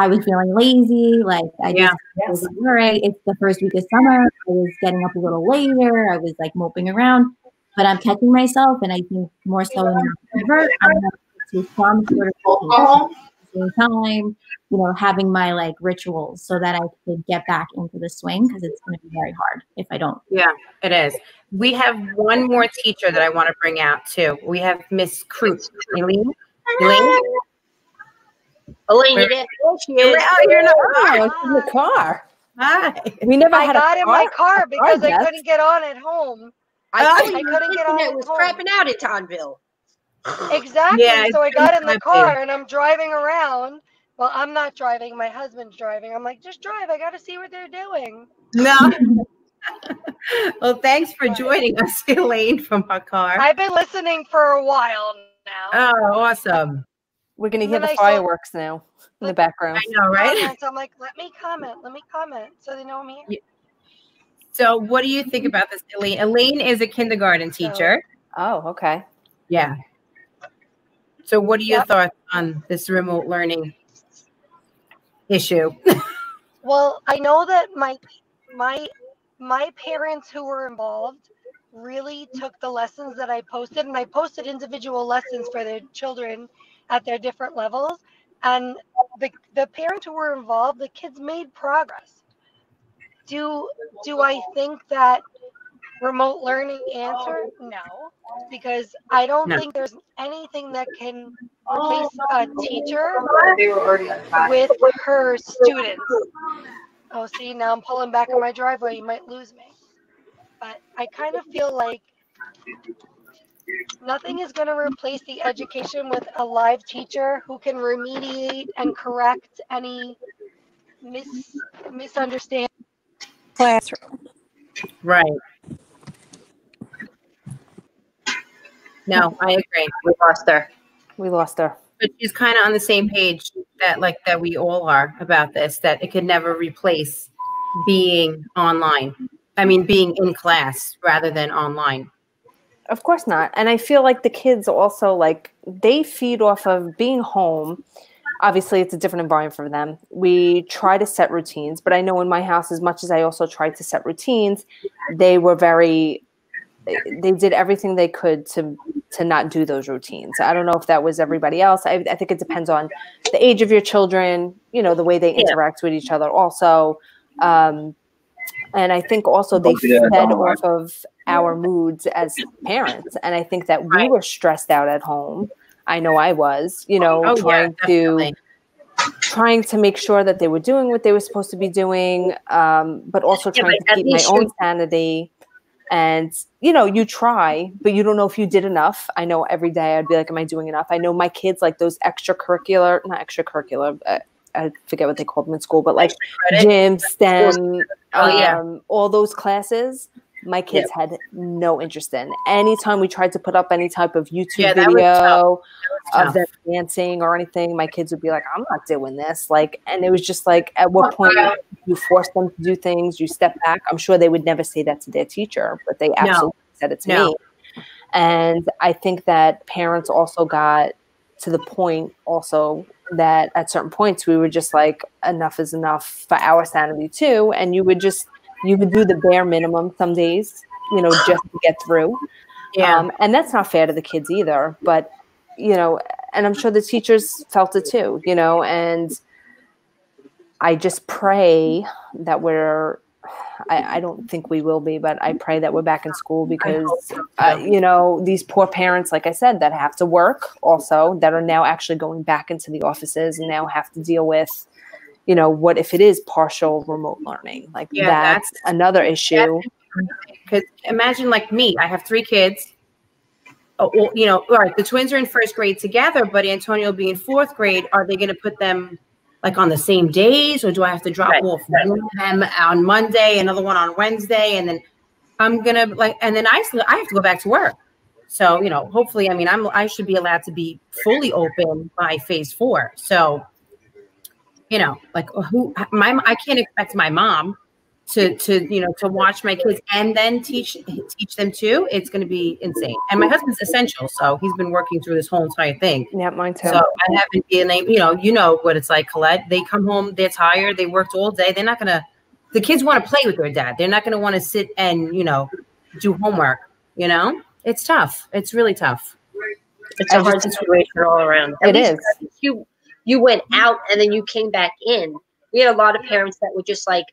I was feeling lazy. Like I yeah. just yes. was like, all right, it's the first week of summer. I was getting up a little later. I was like moping around, but I'm catching myself, and I think more so than ever, I'm to some sort of uh-huh. same time, you know, having my like rituals so that I could get back into the swing because it's going to be very hard if I don't. Yeah, it is. We have one more teacher that I want to bring out too. We have Miss Cruz, Eileen. Eileen. Elaine, you didn't know she is. Oh, you're in the car. Oh, in the car. Hi. We never I had got in my car because I couldn't get on at home. I, I, I couldn't get on. It was home. crapping out at Tottenville. Exactly. Yeah, so I got in the car and I'm driving around. Well, I'm not driving. My husband's driving. I'm like, just drive. I got to see what they're doing. No. well, thanks for joining us, Elaine, from our car. I've been listening for a while now. Oh, awesome. We're gonna hear the I oh, fireworks saw, now in the background. I know, right? Comments. I'm like, let me comment, let me comment, so they know I'm here. Yeah. So, what do you think about this, Elaine? Elaine is a kindergarten teacher. Oh, okay. Yeah. So, what are your yep. thoughts on this remote learning issue? well, I know that my my my parents who were involved really took the lessons that I posted, and I posted individual lessons for their children at their different levels. And the, the parents who were involved, the kids made progress. Do do I think that remote learning answer? No, because I don't no. think there's anything that can replace a teacher with her students. Oh, see, now I'm pulling back on my driveway. You might lose me. But I kind of feel like Nothing is going to replace the education with a live teacher who can remediate and correct any mis- misunderstanding. Classroom. Right. no, I agree. We lost her. We lost her. But she's kind of on the same page that like that we all are about this. That it could never replace being online. I mean, being in class rather than online. Of course not. And I feel like the kids also like they feed off of being home. Obviously, it's a different environment for them. We try to set routines, but I know in my house, as much as I also tried to set routines, they were very they did everything they could to to not do those routines. I don't know if that was everybody else. I, I think it depends on the age of your children, you know, the way they interact yeah. with each other. Also, um, and I think also they fed off of our moods as parents. And I think that we were stressed out at home. I know I was, you know, oh, trying yeah, to trying to make sure that they were doing what they were supposed to be doing, um, but also trying yeah, to keep my own sanity. And you know, you try, but you don't know if you did enough. I know every day I'd be like, "Am I doing enough?" I know my kids like those extracurricular, not extracurricular. I forget what they called them in school, but like gym, STEM, oh, yeah. Um, all those classes my kids yep. had no interest in. Anytime we tried to put up any type of YouTube yeah, video of them dancing or anything, my kids would be like, I'm not doing this. Like, and it was just like, at what point you force them to do things, you step back. I'm sure they would never say that to their teacher, but they absolutely no. said it to no. me. And I think that parents also got to the point also that at certain points we were just like enough is enough for our sanity too and you would just you would do the bare minimum some days you know just to get through. Yeah. Um, and that's not fair to the kids either but you know and i'm sure the teachers felt it too you know and i just pray that we're I, I, don't think we will be, but I pray that we're back in school because, uh, you know, these poor parents, like I said, that have to work also, that are now actually going back into the offices and now have to deal with, you know, what if it is partial remote learning? Like yeah, that's, that's another issue. Because imagine, like me, I have three kids. Oh, well, you know, all right, the twins are in first grade together, but Antonio will be in fourth grade. Are they going to put them like on the same days, or do I have to drop right, off right. one of them on Monday, another one on Wednesday, and then I'm gonna like, and then I I have to go back to work. So you know, hopefully, I mean, I'm I should be allowed to be fully open by phase four. So you know, like who my I can't expect my mom to to you know to watch my kids and then teach teach them too it's going to be insane. And my husband's essential so he's been working through this whole entire thing. Yeah mine too. So i haven't been able you know you know what it's like colette. They come home they're tired they worked all day. They're not going to the kids want to play with their dad. They're not going to want to sit and you know do homework you know? It's tough. It's really tough. It's a hard situation all around. At it is. you you went out and then you came back in. We had a lot of parents that were just like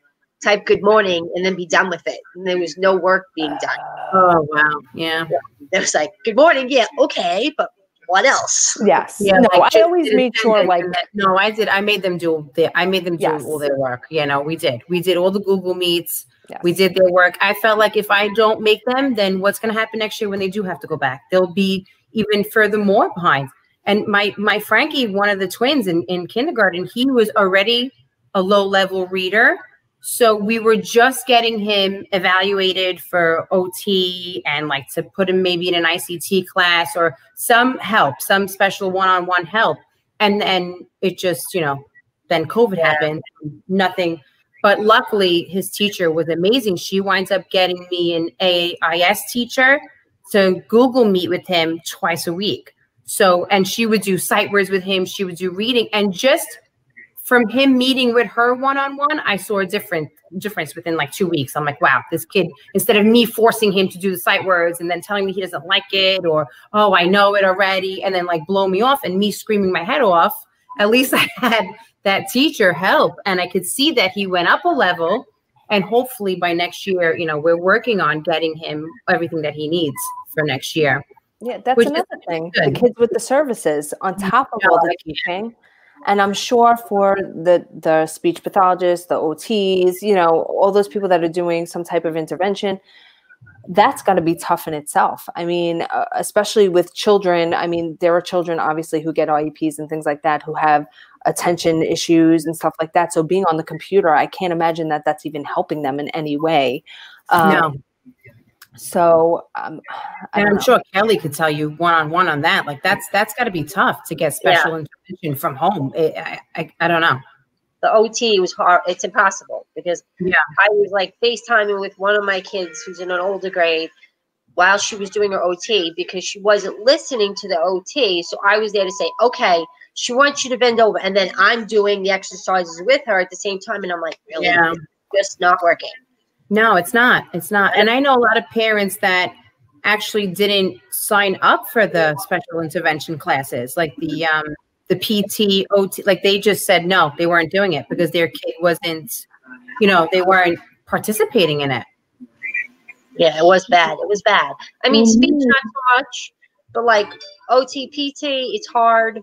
type good morning and then be done with it. And there was no work being done. Uh, oh wow. Yeah. yeah. It was like, good morning, yeah, okay, but what else? Yes. Yeah. No, like, I always made sure like no, I did. I made them do the I made them do yes. all their work. You know, we did. We did all the Google Meets. Yes. We did their work. I felt like if I don't make them, then what's gonna happen next year when they do have to go back? They'll be even further more behind. And my my Frankie, one of the twins in, in kindergarten, he was already a low level reader so we were just getting him evaluated for OT and like to put him maybe in an ICT class or some help, some special one-on-one help. And then it just, you know, then COVID yeah. happened, nothing. But luckily his teacher was amazing. She winds up getting me an AIS teacher to Google meet with him twice a week. So, and she would do sight words with him. She would do reading and just from him meeting with her one on one, I saw a different difference within like two weeks. I'm like, wow, this kid, instead of me forcing him to do the sight words and then telling me he doesn't like it or, oh, I know it already, and then like blow me off and me screaming my head off, at least I had that teacher help and I could see that he went up a level. And hopefully by next year, you know, we're working on getting him everything that he needs for next year. Yeah, that's another thing. Good. The kids with the services on mm-hmm. top of all the teaching and i'm sure for the the speech pathologists the ots you know all those people that are doing some type of intervention that's got to be tough in itself. I mean uh, especially with children i mean there are children obviously who get ieps and things like that who have attention issues and stuff like that. So being on the computer i can't imagine that that's even helping them in any way. Um, no So, um, and I'm know. sure Kelly could tell you one on one on that. Like that's that's got to be tough to get special yeah. intervention from home. It, I, I I don't know. The OT was hard. It's impossible because yeah, I was like FaceTiming with one of my kids who's in an older grade while she was doing her OT because she wasn't listening to the OT. So I was there to say, okay, she wants you to bend over, and then I'm doing the exercises with her at the same time, and I'm like, really, yeah. just not working. No, it's not. It's not. And I know a lot of parents that actually didn't sign up for the special intervention classes, like the um, the PT, OT. Like they just said no, they weren't doing it because their kid wasn't, you know, they weren't participating in it. Yeah, it was bad. It was bad. I mean, mm-hmm. speech not so much, but like OT, PT, it's hard.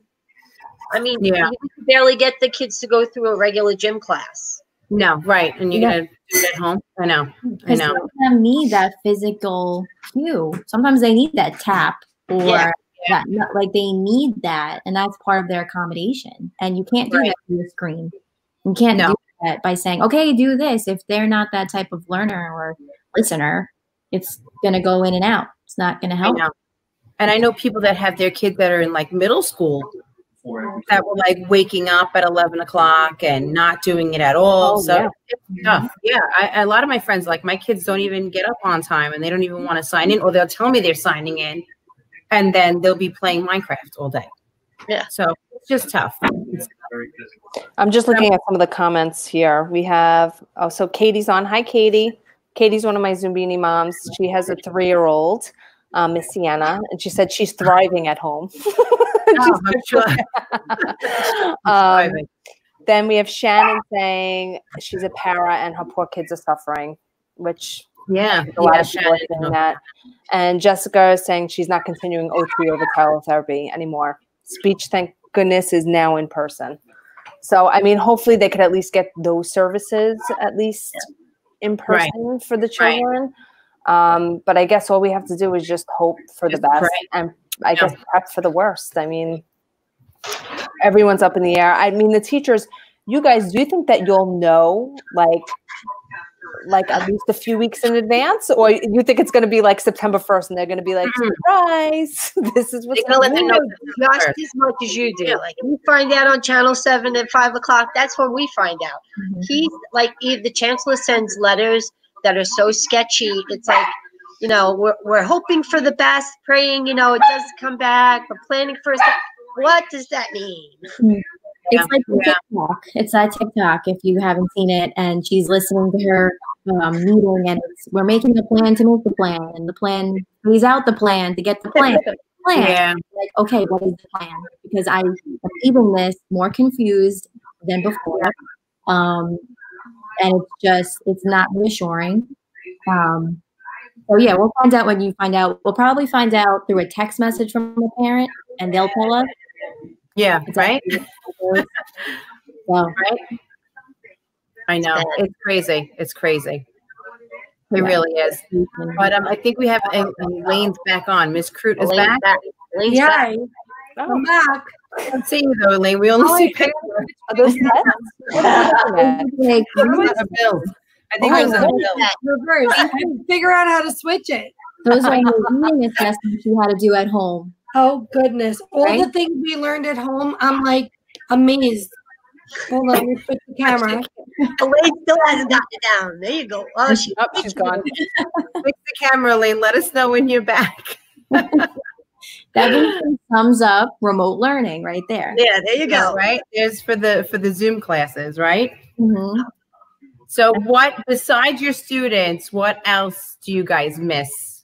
I mean, yeah. you barely get the kids to go through a regular gym class. No, right. And yeah. gonna do it at home. I know. I know. Some of need that physical cue. Sometimes they need that tap or yeah. that like they need that, and that's part of their accommodation. And you can't do right. that through the screen. You can't no. do that by saying, "Okay, do this." If they're not that type of learner or listener, it's gonna go in and out. It's not gonna help. I and I know people that have their kids that are in like middle school that were like waking up at 11 o'clock and not doing it at all. Oh, so yeah. it's tough. Mm-hmm. Yeah. I, a lot of my friends, like my kids don't even get up on time and they don't even want to sign in or they'll tell me they're signing in and then they'll be playing Minecraft all day. Yeah. So it's just tough. I'm just looking at some of the comments here. We have, oh, so Katie's on. Hi, Katie. Katie's one of my Zumbini moms. She has a three year old um, Miss Sienna, and she said she's thriving at home. oh, sure. um, then we have Shannon saying she's a para and her poor kids are suffering, which yeah, a lot yeah, of people are saying that. And Jessica is saying she's not continuing OT over teletherapy anymore. Speech, thank goodness, is now in person. So, I mean, hopefully they could at least get those services at least in person right. for the children. Right. Um, but I guess all we have to do is just hope for just the best pray. and I yeah. guess prep for the worst. I mean, everyone's up in the air. I mean, the teachers, you guys, do you think that you'll know like like at least a few weeks in advance, or you think it's going to be like September first, and they're going to be like, mm-hmm. "Surprise! this is what's going to know just as much as you do." Like you find out on Channel Seven at five o'clock. That's when we find out. Mm-hmm. He's like, the chancellor sends letters that are so sketchy. It's like, you know, we're, we're hoping for the best, praying, you know, it does come back, but planning for a What does that mean? Mm. It's yeah. like. TikTok. It's that TikTok if you haven't seen it, and she's listening to her um, meeting, and it's we're making a plan to make the plan, and the plan plays out the plan to get the plan. plan. Yeah. Like, okay, what is the plan? Because I am even this more confused than before. Um, and it's just it's not reassuring. Um, so yeah, we'll find out when you find out. We'll probably find out through a text message from a parent, and they'll tell us. Yeah, right. so, right. I know it's crazy. It's crazy. It yeah. really is. But um, I think we have Lane's back on. Miss Crute is back. back. yeah, back. Oh. I'm back. I can't see you though, Elaine. We only oh, see pictures. Are those nets? I think oh, it was a bill. Reverse. I can figure out how to switch it. Those are the reading assessments you had to do at home. Oh goodness! All right? the things we learned at home, I'm like amazed. Hold on, let me switch the camera. Elaine still hasn't gotten it down. There you go. Oh, oh she, oh, she's gone. Fix the camera, Elaine. Let us know when you're back. that thumbs up remote learning right there. Yeah, there you go. Right there's for the for the Zoom classes, right? Mm-hmm. So, what besides your students, what else do you guys miss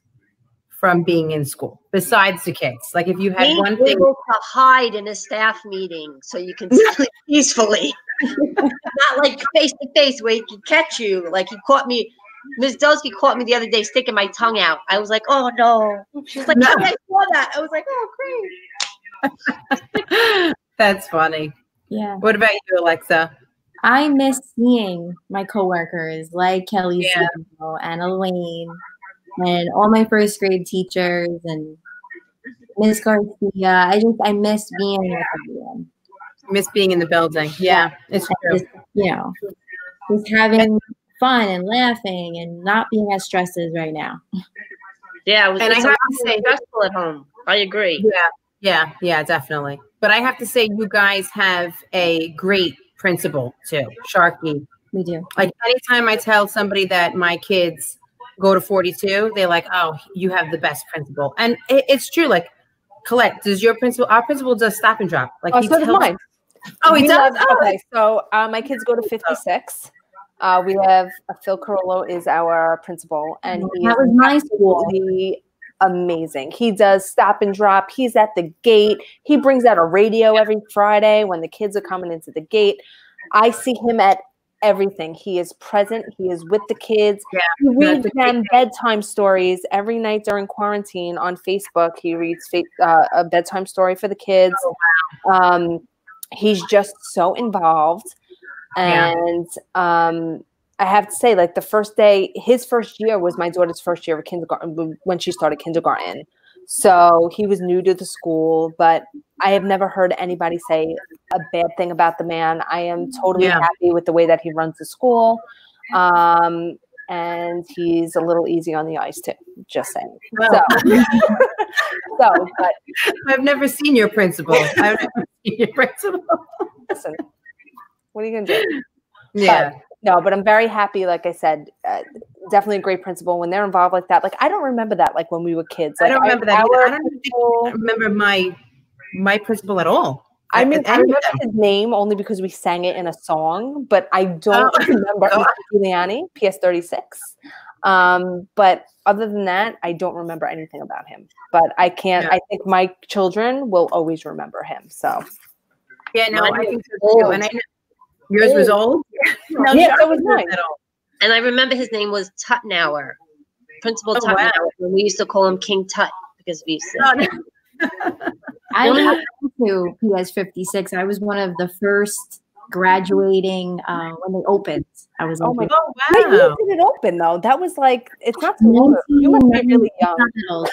from being in school besides the kids? Like, if you had Being one thing to hide in a staff meeting so you can sleep peacefully, not like face to face where he can catch you. Like he caught me Ms. Delsky caught me the other day sticking my tongue out. I was like, oh no. She's like, no. I saw that. I was like, oh great. That's funny. Yeah. What about you, Alexa? I miss seeing my coworkers like Kelly yeah. and Elaine and all my first grade teachers and Miss Garcia. I just I miss being with everyone. Miss being in the building. Yeah, it's true. Just, you know, just having fun and laughing and not being as stressed as right now. Yeah, it was, and I have to say, stressful at home. I agree. Yeah, yeah, yeah, definitely. But I have to say, you guys have a great principal too, Sharky. We do. Like anytime I tell somebody that my kids go to 42, they're like, "Oh, you have the best principal," and it, it's true. Like Colette, does your principal? Our principal does stop and drop. Like oh, he so does mine. Oh, he we does. Oh. Okay, so uh, my kids go to 56. Uh, we have uh, Phil Carollo is our principal, and he that was my school. Amazing. He does stop and drop. He's at the gate. He brings out a radio every Friday when the kids are coming into the gate. I see him at everything. He is present. He is with the kids. Yeah, he reads them bedtime stories every night during quarantine on Facebook. He reads uh, a bedtime story for the kids. Oh, um, he's just so involved and yeah. um I have to say, like the first day, his first year was my daughter's first year of kindergarten when she started kindergarten. So he was new to the school, but I have never heard anybody say a bad thing about the man. I am totally yeah. happy with the way that he runs the school. Um, and he's a little easy on the ice too. Just saying. So, so but I've never seen your principal. I've never seen your principal. Listen, what are you gonna do? Yeah. But, no, but I'm very happy. Like I said, uh, definitely a great principal when they're involved like that. Like I don't remember that. Like when we were kids. Like, I don't remember I, that. I don't remember my my principal at all. I mean, I remember his name only because we sang it in a song, but I don't oh. remember oh. Giuliani, PS36. Um, but other than that, I don't remember anything about him. But I can't. Yeah. I think my children will always remember him. So. Yeah, no, I think so too. And I know yours was old. no, yeah, that was mine. And I remember his name was Tutnauer, Principal oh, Tutnauer. Wow. We used to call him King Tut because we used to. I went to PS 56. I was one of the first graduating uh, when they opened. I was. Oh my god! Oh, wow. Wait, when did it open though? That was like it's not too long. You must be really young.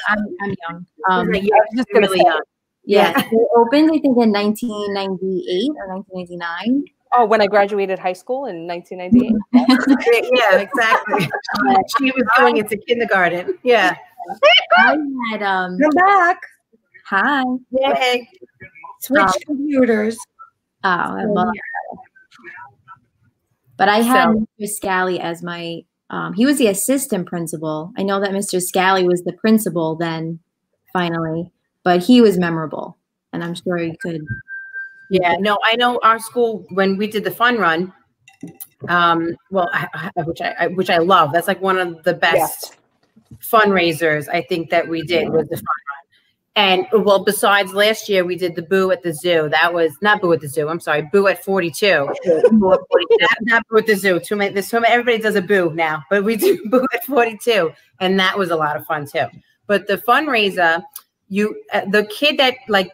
I'm, I'm young. Um, yeah, just really young. Yeah, yeah. it opened I think in 1998 or 1999. Oh, when I graduated high school in 1998. yeah, exactly. she was going into kindergarten. Yeah. I had um. Come back. Hi. Yay. Switch um, computers. Oh, I love that. But I had so. Mr. Scally as my. Um, he was the assistant principal. I know that Mr. Scally was the principal then, finally, but he was memorable, and I'm sure he could yeah, no, I know our school when we did the fun run. Um, well, I, I, which I, which I love. That's like one of the best fundraisers I think that we did was the fun run. And well, besides last year, we did the boo at the zoo. That was not boo at the zoo. I'm sorry, boo at 42. boo at 42. not, not boo at the zoo. Too many. There's so many. Everybody does a boo now, but we do boo at 42, and that was a lot of fun too. But the fundraiser, you uh, the kid that like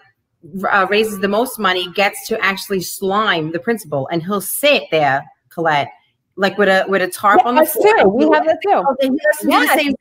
uh, raises the most money gets to actually slime the principal, and he'll sit there, Colette, like with a with a tarp yeah, on the floor. Too. We have that too. Oh, yes. yes.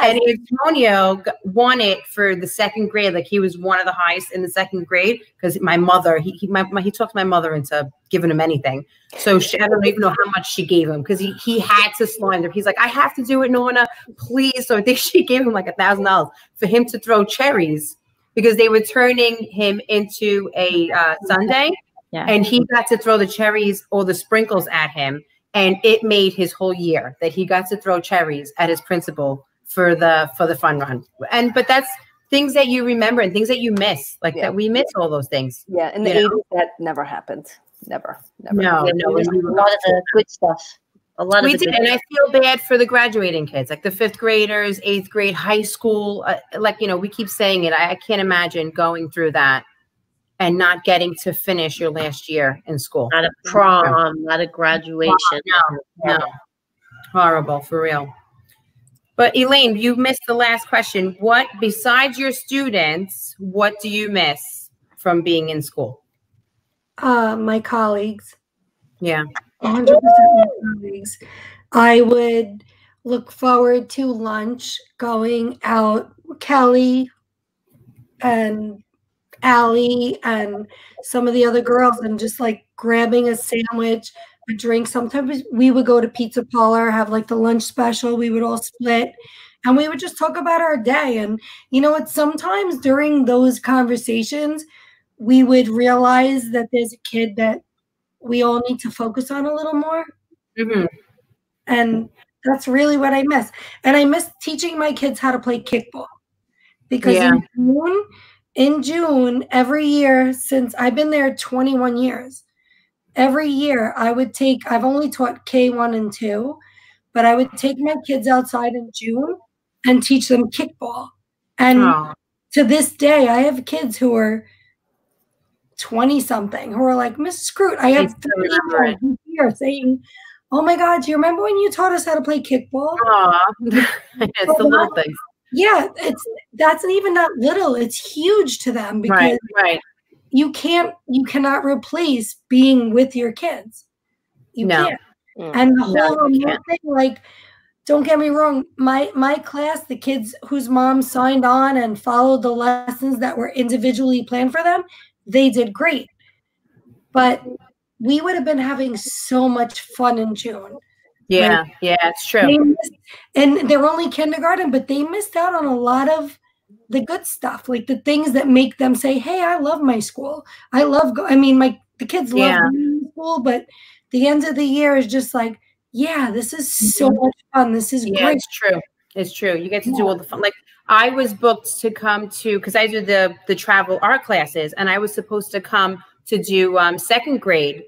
And Antonio won it for the second grade. Like he was one of the highest in the second grade because my mother, he he, my, my, he talked my mother into giving him anything. So she, I don't even know how much she gave him because he he had to slime there. He's like, I have to do it, Nona, please. So I think she gave him like a thousand dollars for him to throw cherries because they were turning him into a uh, sundae, yeah. and he got to throw the cherries or the sprinkles at him, and it made his whole year that he got to throw cherries at his principal for the for the fun run. And but that's things that you remember and things that you miss, like yeah. that we miss all those things. Yeah, in the eighties that never happened. Never, never. No, no, a lot of the good stuff a lot we did, and I feel bad for the graduating kids, like the fifth graders, eighth grade, high school. Uh, like you know, we keep saying it. I, I, can't imagine going through that and not getting to finish your last year in school. Not a prom, not a graduation. No, no, horrible for real. But Elaine, you missed the last question. What besides your students, what do you miss from being in school? Uh, my colleagues. Yeah. 100% colleagues. I would look forward to lunch going out. Kelly and Allie and some of the other girls and just like grabbing a sandwich a drink. Sometimes we would go to pizza parlor, have like the lunch special. We would all split and we would just talk about our day. And you know what? Sometimes during those conversations, we would realize that there's a kid that we all need to focus on a little more. Mm-hmm. And that's really what I miss. And I miss teaching my kids how to play kickball because yeah. in June, in June, every year since I've been there 21 years, every year I would take, I've only taught K1 and 2, but I would take my kids outside in June and teach them kickball. And oh. to this day, I have kids who are 20 something who are like, Miss Scroot, I have three here saying, Oh my God, do you remember when you taught us how to play kickball? it's the little things. Yeah, it's that's even not little, it's huge to them because right, right. you can't you cannot replace being with your kids. You no. can't. Mm. And the whole no, thing, like don't get me wrong my my class the kids whose moms signed on and followed the lessons that were individually planned for them they did great but we would have been having so much fun in june yeah like, yeah it's true missed, and they're only kindergarten but they missed out on a lot of the good stuff like the things that make them say hey i love my school i love go-. i mean my the kids love yeah. school but the end of the year is just like yeah, this is so mm-hmm. much fun. This is yeah, great. It's true. It's true. You get to yeah. do all the fun. Like I was booked to come to because I do the the travel art classes, and I was supposed to come to do um, second grade.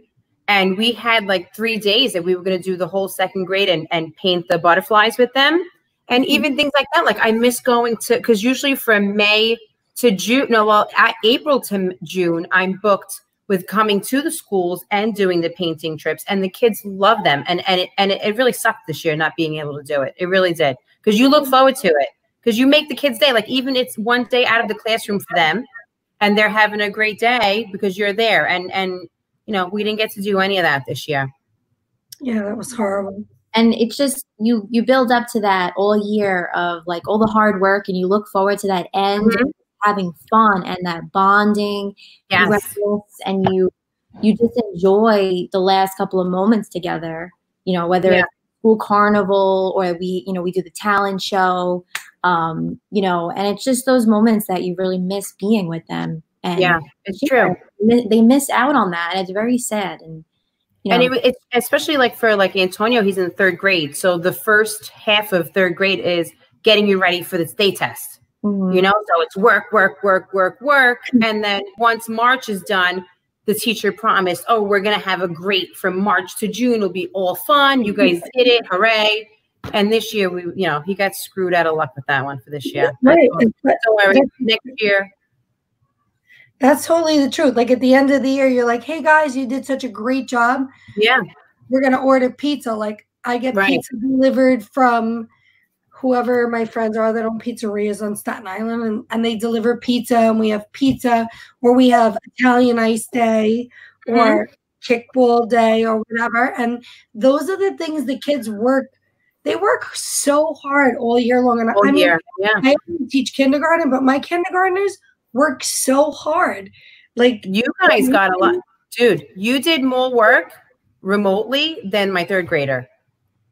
And we had like three days that we were going to do the whole second grade and, and paint the butterflies with them. And mm-hmm. even things like that. Like I miss going to, because usually from May to June, no, well, at April to June, I'm booked with coming to the schools and doing the painting trips and the kids love them and and it, and it really sucked this year not being able to do it it really did because you look forward to it because you make the kids day like even it's one day out of the classroom for them and they're having a great day because you're there and and you know we didn't get to do any of that this year yeah that was horrible and it's just you you build up to that all year of like all the hard work and you look forward to that end mm-hmm having fun and that bonding yes. and you you just enjoy the last couple of moments together you know whether yeah. it's school carnival or we you know we do the talent show um you know and it's just those moments that you really miss being with them and yeah it's true they miss out on that and it's very sad and you know, and it, it's especially like for like Antonio, he's in third grade. So the first half of third grade is getting you ready for the state test. Mm-hmm. You know, so it's work, work, work, work, work. And then once March is done, the teacher promised, oh, we're going to have a great from March to June. It'll be all fun. You guys did it. Hooray. And this year, we, you know, he got screwed out of luck with that one for this year. Right. Don't worry. Next year. That's totally the truth. Like at the end of the year, you're like, hey guys, you did such a great job. Yeah. We're going to order pizza. Like I get right. pizza delivered from whoever my friends are that own pizzerias on Staten Island and, and they deliver pizza and we have pizza or we have Italian ice day mm-hmm. or kickball day or whatever. And those are the things the kids work. They work so hard all year long. And all I mean, year. Yeah. I teach kindergarten, but my kindergartners work so hard. Like you guys got a lot, dude. You did more work remotely than my third grader.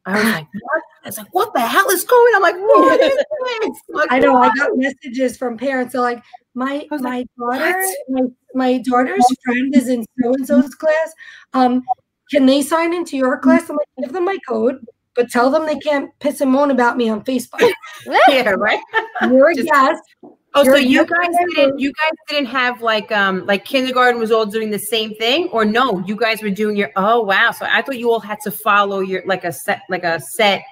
I was like, what? It's like, what the hell is going? I'm like, what is this? Like, I know. What? I got messages from parents. They're like, my my like, daughter, my, my daughter's friend is in so and so's class. Um, can they sign into your class? I'm like, give them my code, but tell them they can't piss and moan about me on Facebook. yeah, right. You're a guest. Oh, so you guys didn't you guys didn't have like um like kindergarten was all doing the same thing or no, you guys were doing your oh wow. So I thought you all had to follow your like a set like a set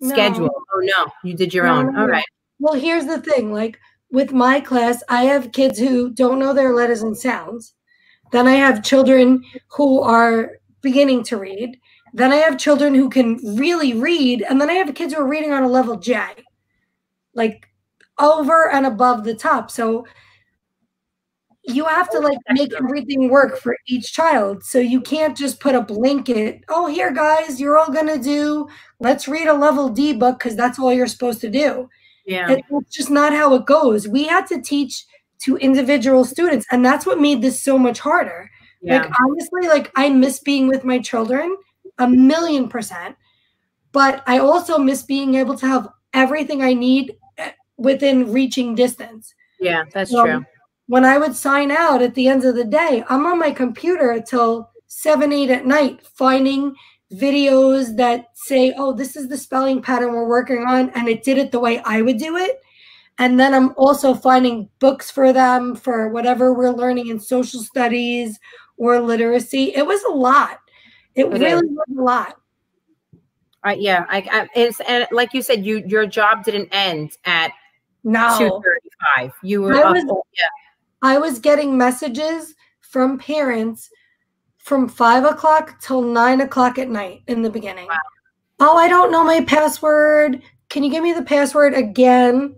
no. schedule. Oh no, you did your no, own. No, all right. Well, here's the thing, like with my class, I have kids who don't know their letters and sounds. Then I have children who are beginning to read. Then I have children who can really read, and then I have kids who are reading on a level J. Like over and above the top. So you have to like make everything work for each child. So you can't just put a blanket, oh, here, guys, you're all going to do, let's read a level D book because that's all you're supposed to do. Yeah. It's just not how it goes. We had to teach to individual students, and that's what made this so much harder. Yeah. Like honestly, like I miss being with my children a million percent, but I also miss being able to have everything I need eh, within reaching distance. Yeah, that's so true. When I would sign out at the end of the day, I'm on my computer till seven, eight at night, finding videos that say, oh, this is the spelling pattern we're working on, and it did it the way I would do it. And then I'm also finding books for them for whatever we're learning in social studies or literacy. It was a lot. It, it really is. was a lot. Uh, yeah, I, I, it's and like you said, you your job didn't end at no two thirty five. You were I was, yeah. I was getting messages from parents from five o'clock till nine o'clock at night in the beginning. Wow. Oh, I don't know my password. Can you give me the password again?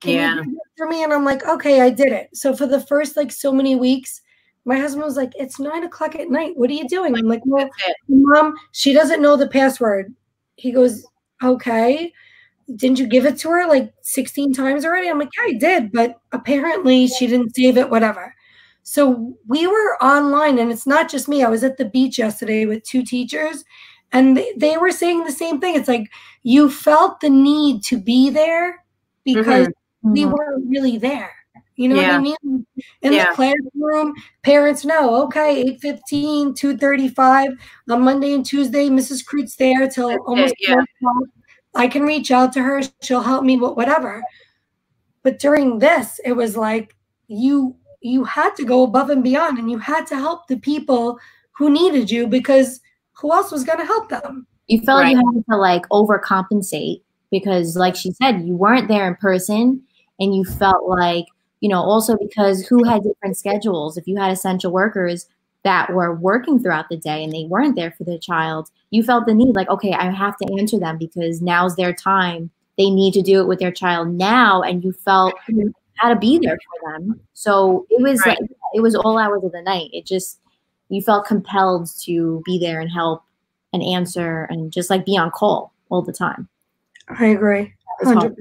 Can yeah. for me? And I'm like, okay, I did it. So for the first like so many weeks, my husband was like, it's nine o'clock at night. What are you doing? I'm like, well, mom, she doesn't know the password. He goes, okay. Didn't you give it to her like 16 times already? I'm like, yeah, I did, but apparently she didn't save it, whatever. So we were online, and it's not just me. I was at the beach yesterday with two teachers, and they, were saying the same thing. It's like you felt the need to be there because mm-hmm. we mm-hmm. weren't really there. You know yeah. what I mean? In yeah. the classroom, parents know, okay, 815, 235. On Monday and Tuesday, Mrs. Crute's there till That's almost it, yeah. I can reach out to her. She'll help me with whatever. But during this, it was like you you had to go above and beyond and you had to help the people who needed you because who else was going to help them? You felt right. you had to like overcompensate because like she said, you weren't there in person and you felt like you know, also because who had different schedules. If you had essential workers that were working throughout the day and they weren't there for their child, you felt the need like, okay, I have to answer them because now's their time. They need to do it with their child now. And you felt mm-hmm. had to be there for them. So it was right. like, it was all hours of the night. It just, you felt compelled to be there and help and answer and just like be on call all the time. I agree. 100%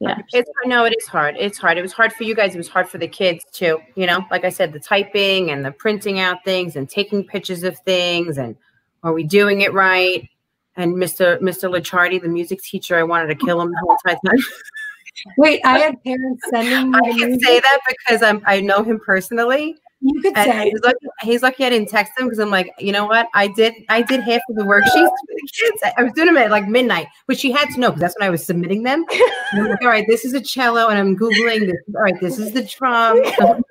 yeah. It's no it is hard. It's hard. It was hard for you guys. It was hard for the kids too you know? Like i said the typing and the printing out things and taking pictures of things and are we doing it right? And mr mr lichardi the music teacher i wanted to kill him the whole time wait i had parents sending me. i can say that because i'm i know him personally you could and say he's lucky, he's lucky I didn't text him because I'm like, you know what? I did I did half of the worksheets for the kids. I was doing them at like midnight, which she had to know because that's when I was submitting them. Like, all right, this is a cello, and I'm googling this. All right, this is the drum.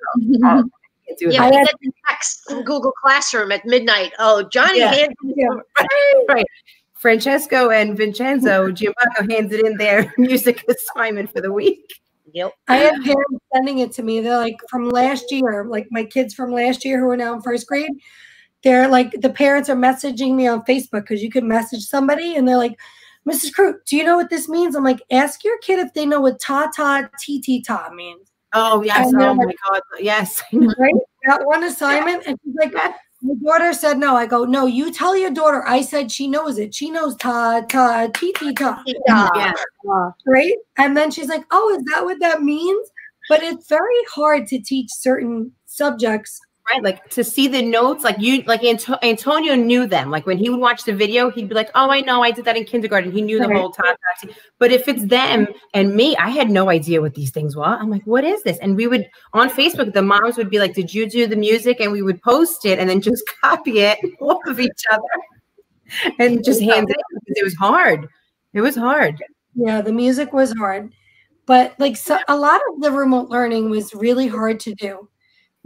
Oh, yeah, we had the text from Google Classroom at midnight. Oh, Johnny yeah. handed yeah. right, right. Francesco and Vincenzo Giambanco hands it in their music assignment for the week. Yep. I have parents sending it to me. They're like from last year, like my kids from last year who are now in first grade. They're like the parents are messaging me on Facebook because you can message somebody and they're like, Mrs. Crute, do you know what this means? I'm like, ask your kid if they know what ta ta ti ti ta means. Oh yes. oh my god. Yes. Right? That one assignment. And she's like, my daughter said no. I go, no, you tell your daughter. I said she knows it. She knows ta ta ti ti ta. Yeah. Right? And then she's like, oh, is that what that means? But it's very hard to teach certain subjects right? Like to see the notes like you like Anto- antonio knew them. Like when he would watch the video he'd be like oh i know i did that in kindergarten. He knew the whole time. But if it's them and me i had no idea what these things were. I'm like what is this? And we would on facebook the moms would be like did you do the music? And we would post it and then just copy it off of each other and just hand it. It was hard. It was hard. Yeah the music was hard. But like so, a lot of the remote learning was really hard to do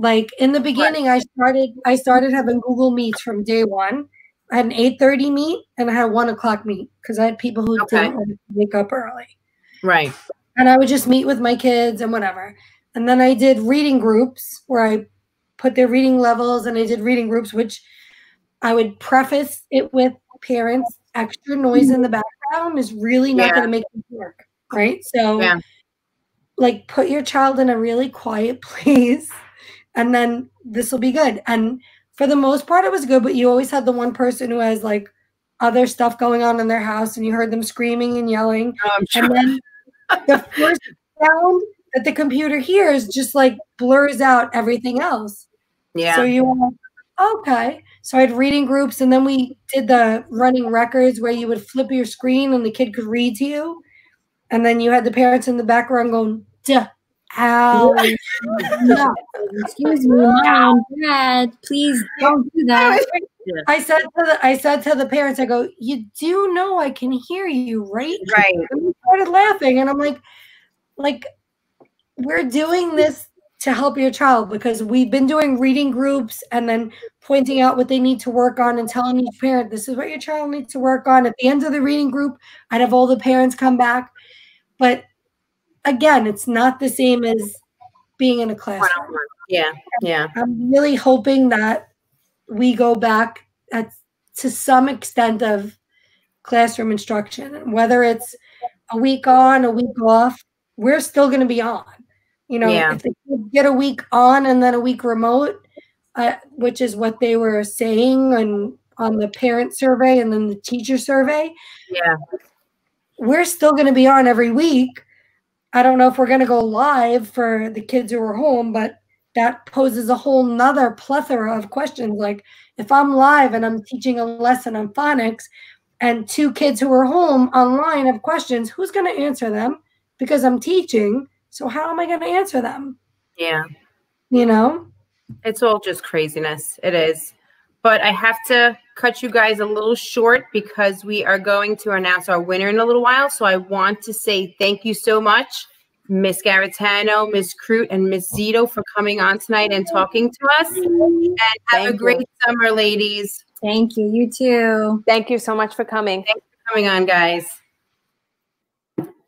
like in the beginning, I started I started having Google Meets from day one. I had an 8:30 meet and I had a one o'clock meet because I had people who okay. didn't wake up early. Right. And I would just meet with my kids and whatever. And then I did reading groups where I put their reading levels and I did reading groups, which I would preface it with parents, extra noise in the background is really not yeah. going to make it work. Right. So, yeah. like, put your child in a really quiet place and then this will be good. And for the most part, it was good, but you always had the one person who has like other stuff going on in their house and you heard them screaming and yelling. Oh, sure. And then the first sound that the computer hears just like blurs out everything else. Yeah. So you are, okay. So I had reading groups, and then we did the running records where you would flip your screen and the kid could read to you. And then you had the parents in the background going, duh, ow. no. Excuse me, mom, dad, please don't do that. I said to the I said to the parents, I go, you do know I can hear you, right? Right. And we started laughing, and I'm like, like, we're doing this to help your child because we've been doing reading groups and then pointing out what they need to work on and telling each parent this is what your child needs to work on. At the end of the reading group, I'd have all the parents come back. But again, it's not the same as being in a classroom. Yeah, yeah. I'm really hoping that we go back at to some extent of classroom instruction, whether it's a week on, a week off, we're still going to be on. You know, yeah. if they get a week on and then a week remote, uh, which is what they were saying on on the parent survey and then the teacher survey. Yeah, we're still going to be on every week. I don't know if we're going to go live for the kids who are home, but that poses a whole nother plethora of questions. Like if I'm live and I'm teaching a lesson on phonics and two kids who are home online have questions, who's going to answer them? Because I'm teaching. So how am I going to answer them? Yeah. You know? It's all just craziness. It is. But I have to cut you guys a little short because we are going to announce our winner in a little while. So I want to say thank you so much, Miss Garitano, Miss Crute, and Miss Zito for coming on tonight and talking to us. And have thank a great you. summer, ladies. Thank you. You too. Thank you so much for coming. Thanks for coming on, guys.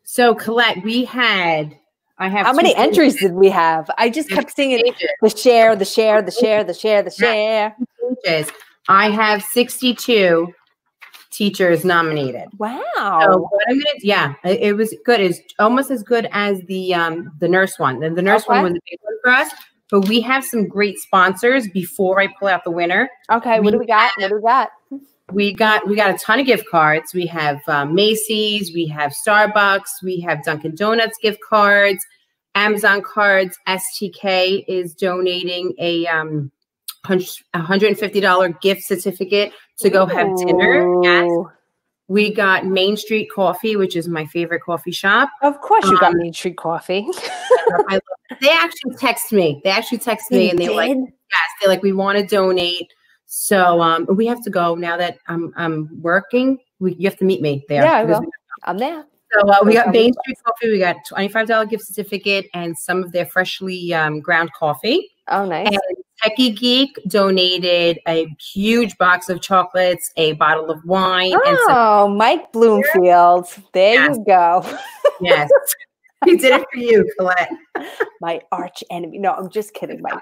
So Colette, we had I have how many entries did we have? I just kept singing the share, the share, the share, the share, the share. I have 62 teachers nominated. Wow. So what I'm gonna yeah, it, it was good. It's almost as good as the um the nurse one. The, the nurse okay. one was a big one for us. But we have some great sponsors before I pull out the winner. Okay, what do we got? What do we got? We got we got a ton of gift cards. We have um, Macy's, we have Starbucks, we have Dunkin' Donuts gift cards, Amazon cards. STK is donating a um, $150 gift certificate to go have dinner. Yes. We got Main Street Coffee, which is my favorite coffee shop. Of course, you um, got Main Street Coffee. they actually text me. They actually text me, they and they like, yes, they're like, we want to donate. So um, we have to go now that I'm I'm working. We, you have to meet me there. Yeah, well, I'm there. So uh, we got Main Street Coffee. We got twenty five dollar gift certificate and some of their freshly um, ground coffee. Oh, nice. And Techie Geek donated a huge box of chocolates, a bottle of wine. Oh, Mike Bloomfield. There yes. you go. yes. He did it for you, Colette. My arch enemy. No, I'm just kidding, Mike.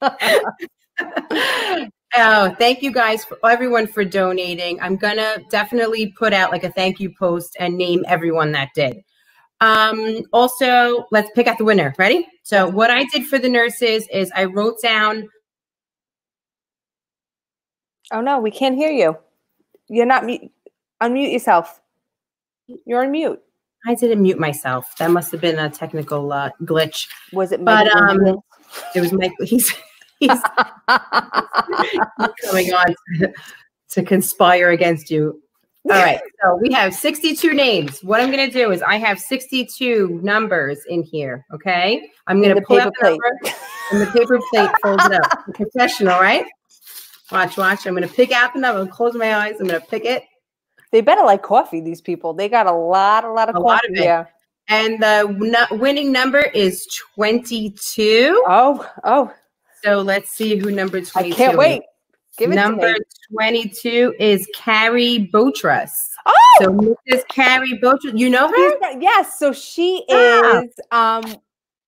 oh, thank you guys for everyone for donating. I'm gonna definitely put out like a thank you post and name everyone that did. Um, also, let's pick out the winner. Ready? So, what I did for the nurses is I wrote down. Oh no, we can't hear you. You're not mute. Unmute yourself. You're on mute. I didn't mute myself. That must have been a technical uh, glitch. Was it? But um, it was Mike. He's he's, he's coming on to, to conspire against you. All right. So we have 62 names. What I'm going to do is I have 62 numbers in here. Okay. I'm going to pull the number and the paper plate folded up. professional, right? Watch, watch. I'm going to pick out the number. I'm Close my eyes. I'm going to pick it. They better like coffee, these people. They got a lot, a lot of a coffee. Lot of yeah. And the winning number is 22. Oh, oh. So let's see who number 22 I can't wait. Give Number 22 is Carrie Botras. Oh, so Mrs. Carrie Botras, you know her? Yes. So she yeah. is um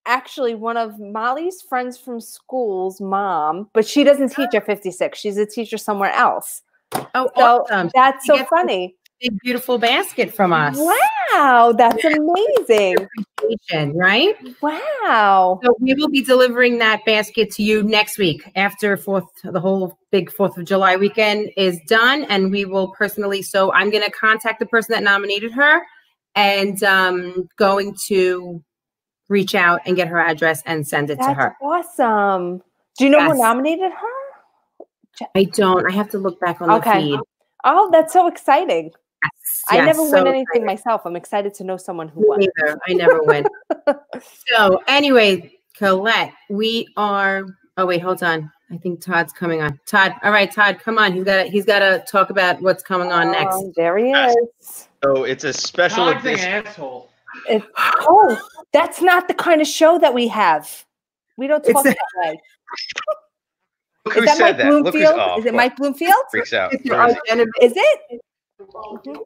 actually one of Molly's friends from school's mom, but she doesn't teach at 56. She's a teacher somewhere else. Oh, so awesome. That's so funny big beautiful basket from us. Wow, that's amazing. Right? Wow. So we will be delivering that basket to you next week after fourth the whole big 4th of July weekend is done and we will personally so I'm going to contact the person that nominated her and um going to reach out and get her address and send it that's to her. Awesome. Do you know yes. who nominated her? I don't. I have to look back on okay. the feed. Oh, that's so exciting. Yes, I yes, never so win anything exciting. myself. I'm excited to know someone who won. Neither. I never win. so anyway, Colette, we are oh wait, hold on. I think Todd's coming on. Todd, all right, Todd, come on. He's got to, he's got to talk about what's coming on next. Oh, there he is. So it's a special Todd's edition. asshole. It, oh, that's not the kind of show that we have. We don't talk it's that way. Look who is that Mike that? Bloomfield? Oh, is it Mike Bloomfield? Freaks out. Is, is it? Mm-hmm.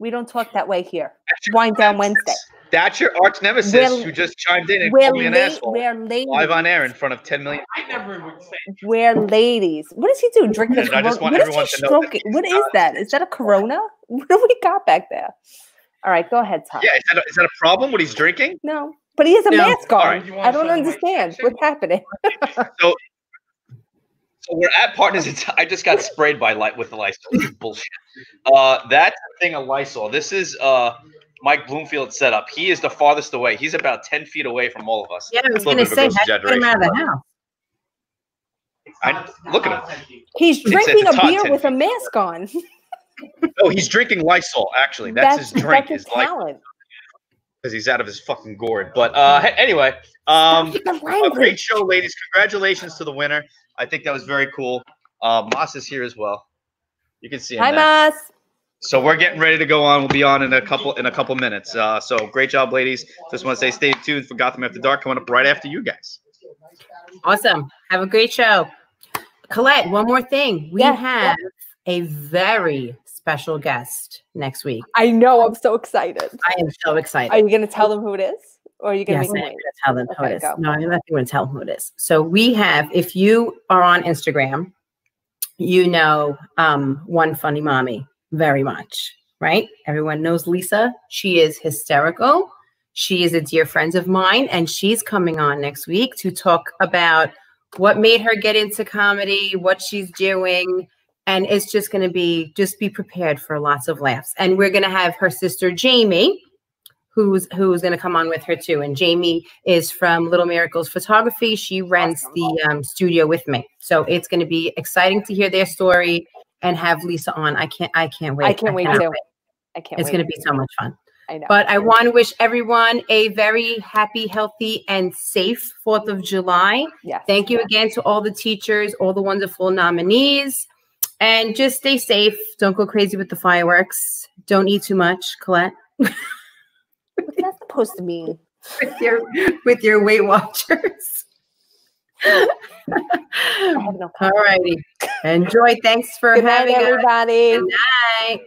We don't talk that way here. Wine down Wednesday. That's your arch nemesis we're, who just chimed in and called me an la- asshole. We're ladies. Live on air in front of 10 million. I never would say. We're ladies. What does he do? Drink the Corona? What is he stroking? What is that? Is that a Corona? What do we got back there? All right, go ahead, Tom. Yeah, is that a, is that a problem? What he's drinking? No, but he has a no. mask on. Right. I don't understand what's happening. so so we're at Partners. It's, I just got sprayed by light with the Lysol. Bullshit. Uh, that's a thing of Lysol. This is uh, Mike Bloomfield setup. He is the farthest away. He's about ten feet away from all of us. Yeah, I was going to say, how get him out of the house? I, look at him. He's drinking a beer with a mask on. no, he's drinking Lysol. Actually, that's, that's his drink. That's his talent. Because he's out of his fucking gourd. But uh, anyway, um, a great show, ladies. Congratulations to the winner. I think that was very cool. Uh, Moss is here as well. You can see him. Hi, Moss. So we're getting ready to go on. We'll be on in a couple in a couple minutes. Uh, so great job, ladies. Just want to say stay tuned for Gotham After Dark coming up right after you guys. Awesome. Have a great show. Colette, one more thing. We yeah, have yeah. a very special guest next week. I know. I'm so excited. I am so excited. Are you going to tell them who it is? Or are you going yes, to tell them who it is? Go. No, I'm not going to tell them who it is. So we have, if you are on Instagram, you know um, one funny mommy very much, right? Everyone knows Lisa. She is hysterical. She is a dear friend of mine, and she's coming on next week to talk about what made her get into comedy, what she's doing, and it's just going to be just be prepared for lots of laughs. And we're going to have her sister Jamie who's who's going to come on with her too. And Jamie is from Little Miracles Photography. She rents the um, studio with me, so it's going to be exciting to hear their story and have Lisa on. I can't I can't wait. I can't wait too. I can't. It's going to be so much fun. I know. But I want to wish everyone a very happy, healthy, and safe Fourth of July. Yes. Thank you again to all the teachers, all the wonderful nominees. And just stay safe. Don't go crazy with the fireworks. Don't eat too much, Colette. What's that supposed to mean? With your with your Weight Watchers. no All righty. Enjoy. Thanks for Good having night, everybody. Good night.